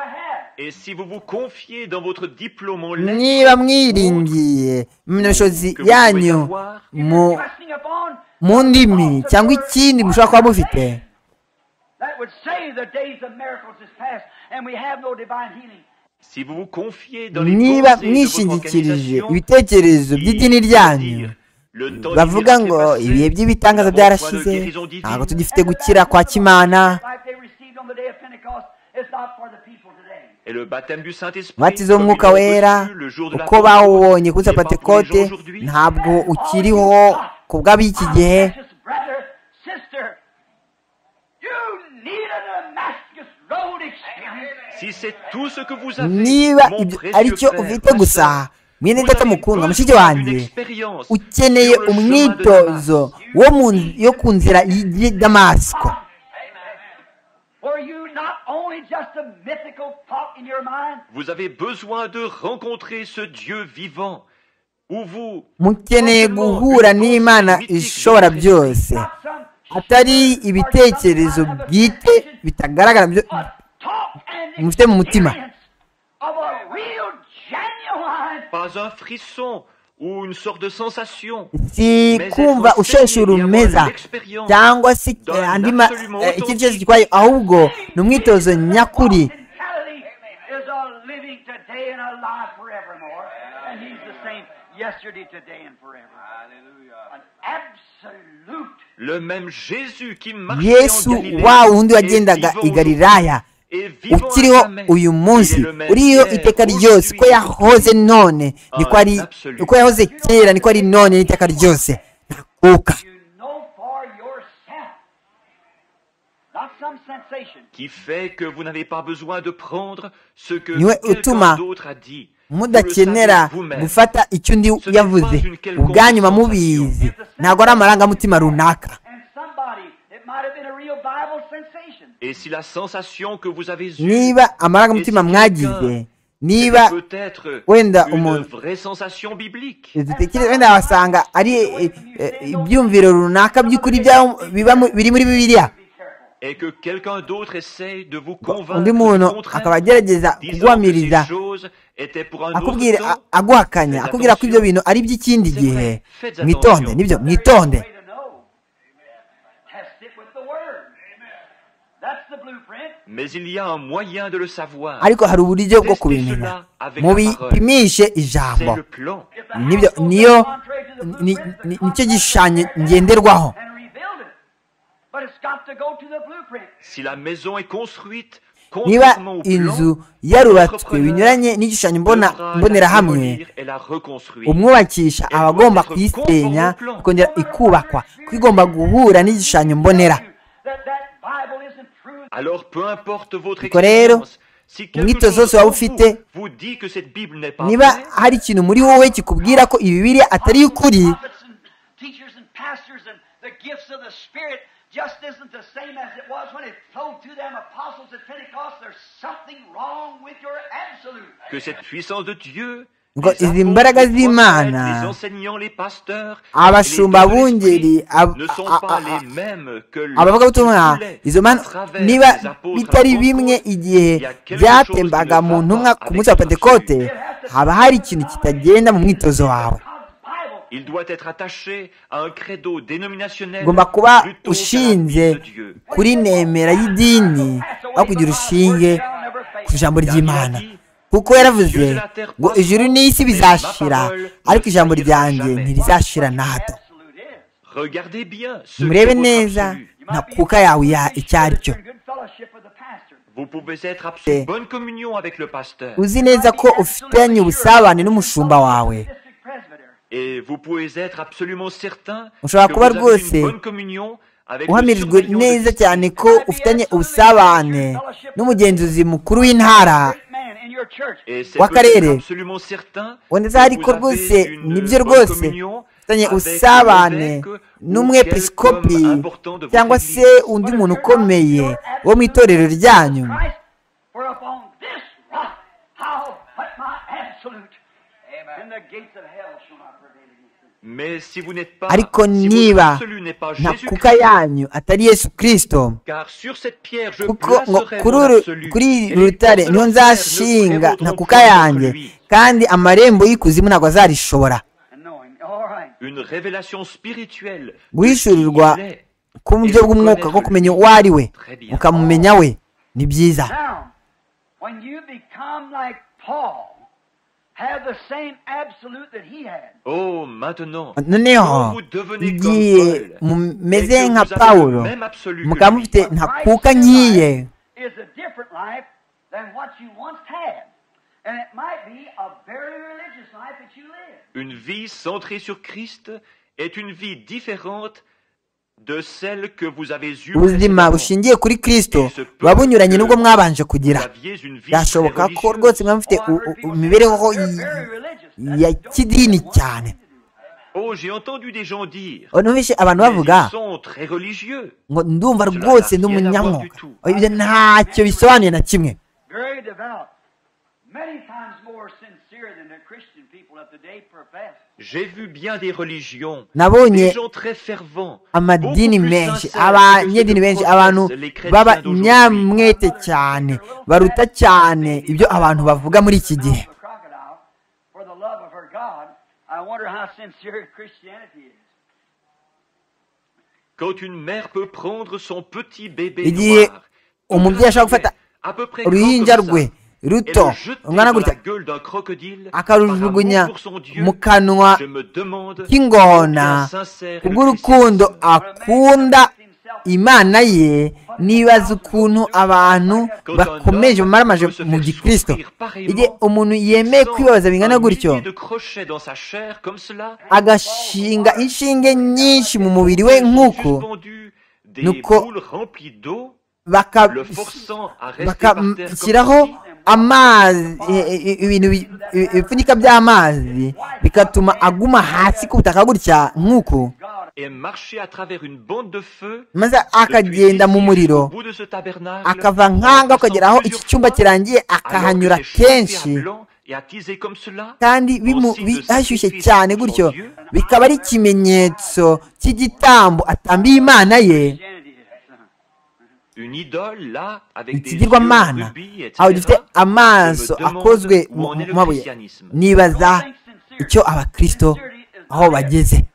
Niba mwiringiye pouvez yanyu mu ndimi cyangwa ikindi mushobora kuba mufite. Niba mwishingikirije ibitekerezo by'idini ryanyu bavuga divers ngo ibihe by'ibitangaza byarashize ntabwo tugifite gukira kwa kimana. Comme w'umwuka wera uko bawubonye kuri aujourd'hui. ntabwo ukiriho ku bw'ab'iki gihe. niba mon ibyo précieux ari cyo frère, ufite gusa mwene vous data avez mukundwa besoin mushiki d'une wanjye expérience ukeneye sur le chemin de umwitozo. Damas. wo mu yo ku nzira y'i damasiko Were you not only just a mythical thought in your mind, Vous avez besoin de rencontrer ce Dieu vivant où vous mukeneye guhura n'imana ishobora byose. Not some atari ibitekerezo bwite bitagaragara byo talk and mufite mu mutima experience of a real, genuine pas un frisson ou une sorte de sensation, si mais kumva être usheshe urumeza cyangwa se eh, andi ma eh, ikindi cyose gitwaye ahubwo ni umwitozo nyakuri. Yesu wa wundi wagendaga i galilaya. Ukiriho à jamais. uyu munsi Il est le même uriyo hier, iteka ryose aujourd'hui uko yahoze none niko ari absolu. uko yahoze kera niko ari none n'iteka ryose ntakuka you know for yourself. Not some sensation. qui fait que vous n'avez pas besoin de prendre ce que Niwe utuma quelqu'un d'autre a dit. mudakenera Vous le savez vous-même. gufata icyo undi yavuze ubwanyu mubizi ntabwo ari amarangamutima runaka niba amarangamutima mwagize niba wenda umuntu wenda wasanga ari eh, eh, eh, ibyumviro runaka by'ukuri biri muri bibiliya. Undi muntu akaba agerageza kuguhamiriza akubwira aguhakanya akubwira ko ibyo bintu ari iby'ikindi gihe. mwitonde nibyo ariko hari uburyo bwo kubimenya mubipimishe ijambo niyo ni cyo gishushanyo ngenderwaho niba inzu yarubatswe binyuranye n'igishushanyo mbonerahamwe umwubakisha aba agomba kuyisenya ikongera ikubakwa ko igomba guhura n'igishushanyo mbonera Alors peu importe votre expérience, umwitozo wose waba ufite niba hari ikintu muri wowe kikubwira que cette puissance de Dieu Ngo izi mbaraga z'Imana, abashumba bungeri abavugabutumwa izo mana niba bitari bimwe igihe byatembaga mu ntumwa ku munsi wa pentekote haba hari ikintu kitagenda mu mwitozo wawe. Ugomba kuba ushinze kuri nemera y'idini aho kugira ushinge ku ijambo ry'imana. Kuko yaravuze ngo ijuru n'isi bizashira. Ariko ijambo ryanjye ntirizashira na hato murebe neza absolu. ntakuka yawe ya icyo ari cyo uzi neza ko ufitanye ubusabane n'umushumba wawe. Ushobora kuba rwose uhamirijwe neza cyane ko ufitanye ubusabane n'umugenzuzi mukuru w'intara. W'akarere. que ariko rwose ni byo rwose l'évêque ou n'umwepiskopi cyangwa se undi muntu ukomeye wo mu itorero ryanyu Christ, for upon this rock I'll put my absolute. And the gates of hell shall not prevail against it. Mais si vous n'êtes pas, ariko niba ntakuka Jésus-Christ, yanyu atari yesu kirisito car sur cette pierre je kuko ngo kuri rutare ni ho nzashinga ntakuka point yanjye kandi amarembo y'ikuzimu ntabwo azarishobora. Guhishurirwa ku buryo bw'umwuka bwo kumenya uwo ari we. ukamumenya we. Ni byiza. Nonero ndiye mumeze nka pawulo mukaba mufite ntakuka nkiye Une vie centrée sur Christ est une vie différente ubuzima bushingiye kuri kirisito buba bunyuranye n'ubwo mwabanje kugira byashoboka ko rwose mwaba mufite imibereho ya kidini cyane. Oh, j'ai entendu des gens dire. Oh, numvise abantu bavuga ils sont très religieux. ngo ndumva rwose ndi umunyamwuga. Oh, ibyo ntacyo bisobanuye na kimwe. Many times more sincere than the Christian people of today profess. J'ai vu bien des religions, des gens très fervents, amadini menshi. abanyeidini benshi abantu baba nyamwete cyane. Baruta cyane. Ibyo ruto rungana gutya akarujugunya mu kanwa k'ingona kubw'urukundo akunda imana ye nibaza ukuntu abantu bakomeje bamaramaje mu gikristo. igihe umuntu yemeye kwibaza bingana gutyo agashinga inshinge nyinshi mu mubiri we nk'uko. nuko bakashyiraho amazi ibintu ibipfunyika by'amazi bigatuma aguma hasi ku butaka gutya nk'uko. Maze akagenda mu muriro akava nkanga akagera aho iki cyumba kirangiye akahanyura kenshi. kandi hashyushye cyane gutyo bikaba ari ikimenyetso cy'igitambo atambiye imana ye. ikigirwamana aho dufite amaso akozwe mu mabuye nibaza icyo abakirisito aho bageze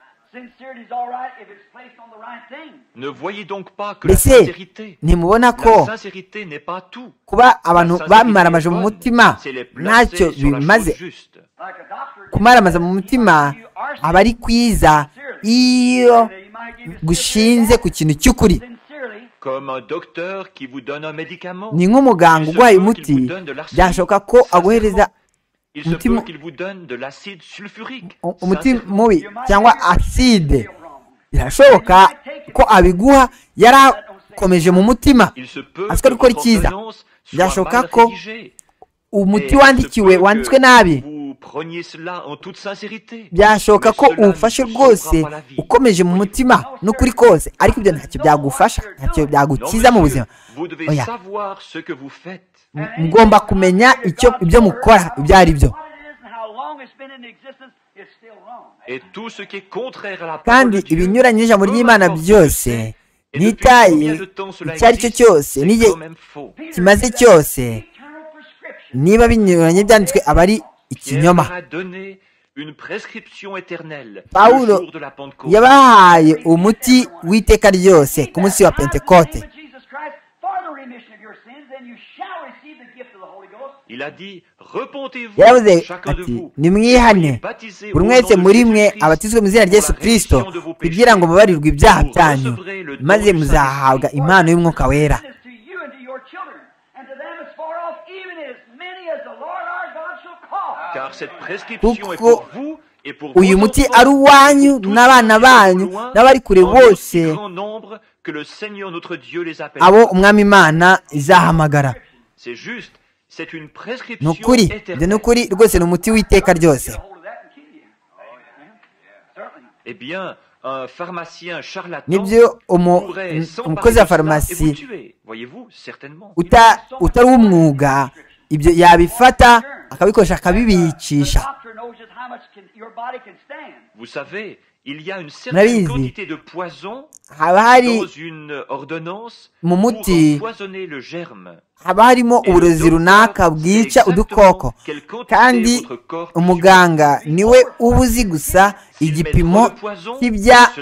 mbese ntimubona ko. kuba abantu bamaramaje mu mutima. Ntacyo bimaze. kumaramaza mu mutima aba ari kwiza iyo gushinze ku kintu cy'ukuri. ni nk'umuganga urwaye umuti. byashoboka ko aguhereza umuti mubi cyangwa aside birashoboka ko abiguha yarakomeje mu mutima. Azi ko ari gukora ko umuti wandikiwe wanditswe nabi. byashoboka ko uwufashe rwose ukomeje mu mutima n'ukuri kose. ariko ibyo ntacyo byagufasha ntacyo byagukiza mu buzima. oya. mugomba kumenya ibyo mukora ibyo ari byo. Kandi ibinyuranye n'ijambo ry'imana byose n'itayi icyo ari cyo cyose n'igihe kimaze cyose. niba binyuranye byanditswe aba ari ikinyoma. Pawulo yabahaye umuti w'iteka ryose ku munsi wa pentekote yavuze ati nimwihane. buri mwese muri mwe abatizwe mu izina rya Yesu kirisito kugira ngo babarirwe ibyaha byanyu maze muzahabwa impano y'umwuka wera. kuko uyu muti ari uwanyu n'abana banyu n'abari kure bose. abo umwami imana izahamagara. Rwose ni umuti w'iteka ryose. Nibyo umukozi wa farumasi utari umwuga ibyo yabifata akabikoresha akabibicisha murabizi haba hari mu muti. haba harimo uburozi runaka bwica udukoko. kandi umuganga ni we uba uzi gusa igipimo cy'ibya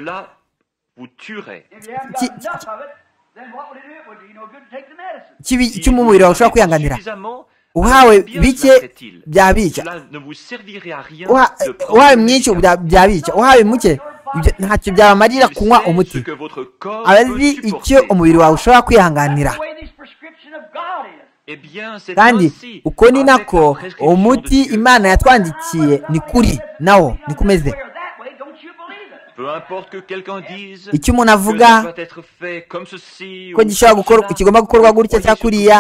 cy'umubiri wawe ushobora kwihanganira. uhawe bike byabika eh, uhawe mwinshi byabika uhawe muke ntacyo byabamarira kunywa umuti. aba azi icyo umubiri wawe ushobora kwihanganira. Kandi uko ni nako umuti imana yatwandikiye ni kuri. Nawo ni kumeze. Icyo umuntu avuga ko gishobora kigomba gukorwa gutya cyangwa kuriya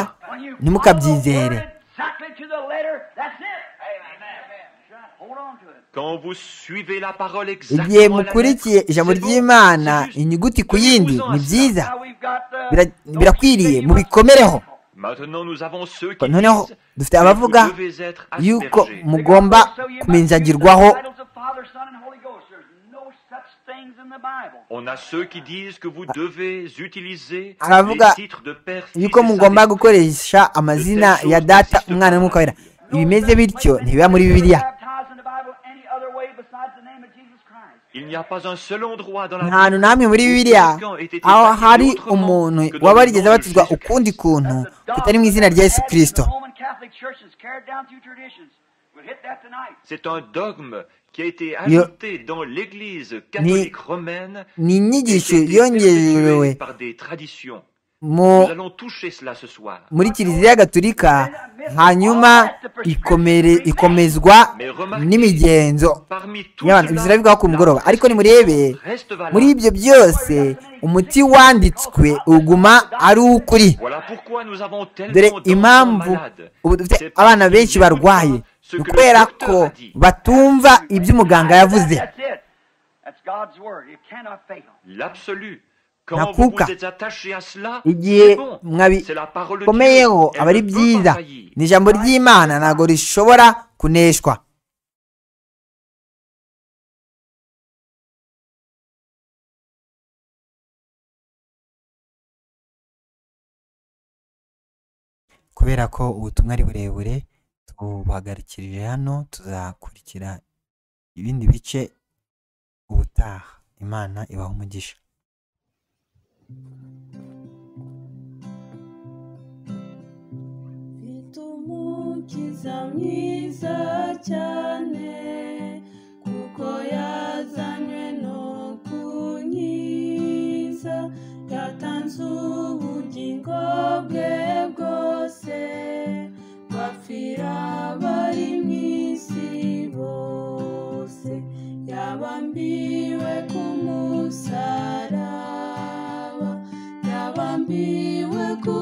ntimukabyizere igihe mukurikiye ijambo ry'imana inyuguti ku yindi ni byiza birakwiriye mubikomereho noneho dufite abavuga yuko mugomba kuminjagirwaho aravuga yuko mugomba Il n'y a nta namwe muri bibiliya. aho hari umuntu waba warigeze abatizwa ukundi kuntu kutari mu izina rya yesu kirisito ni inyigisho yongerewe muri kiliziya gatolika hanyuma ikomezwa n'imigenzo. y'abantu ku mugoroba. ariko nimurebe muri ibyo byose umuti wanditswe uguma ari avons dore impamvu abana benshi barwaye. ni docteur ko batumva ibyo umuganga yavuze Cela, igihe Elle aba ari byiza ni ijambo ry'imana ntabwo rishobora kuneshwa kubera ko ubutumwa ari burebure tubuhagarikirije hano tuzakurikira ibindi bice ubutaha. Imana ibaha umugisha. Mfite umukiza mwiza cyane kuko yazanywe no kunkiza yatanze ubugingo bwe bwose bapfira bari mu isi bose yabambiwe ku musaraba yabambiwe ku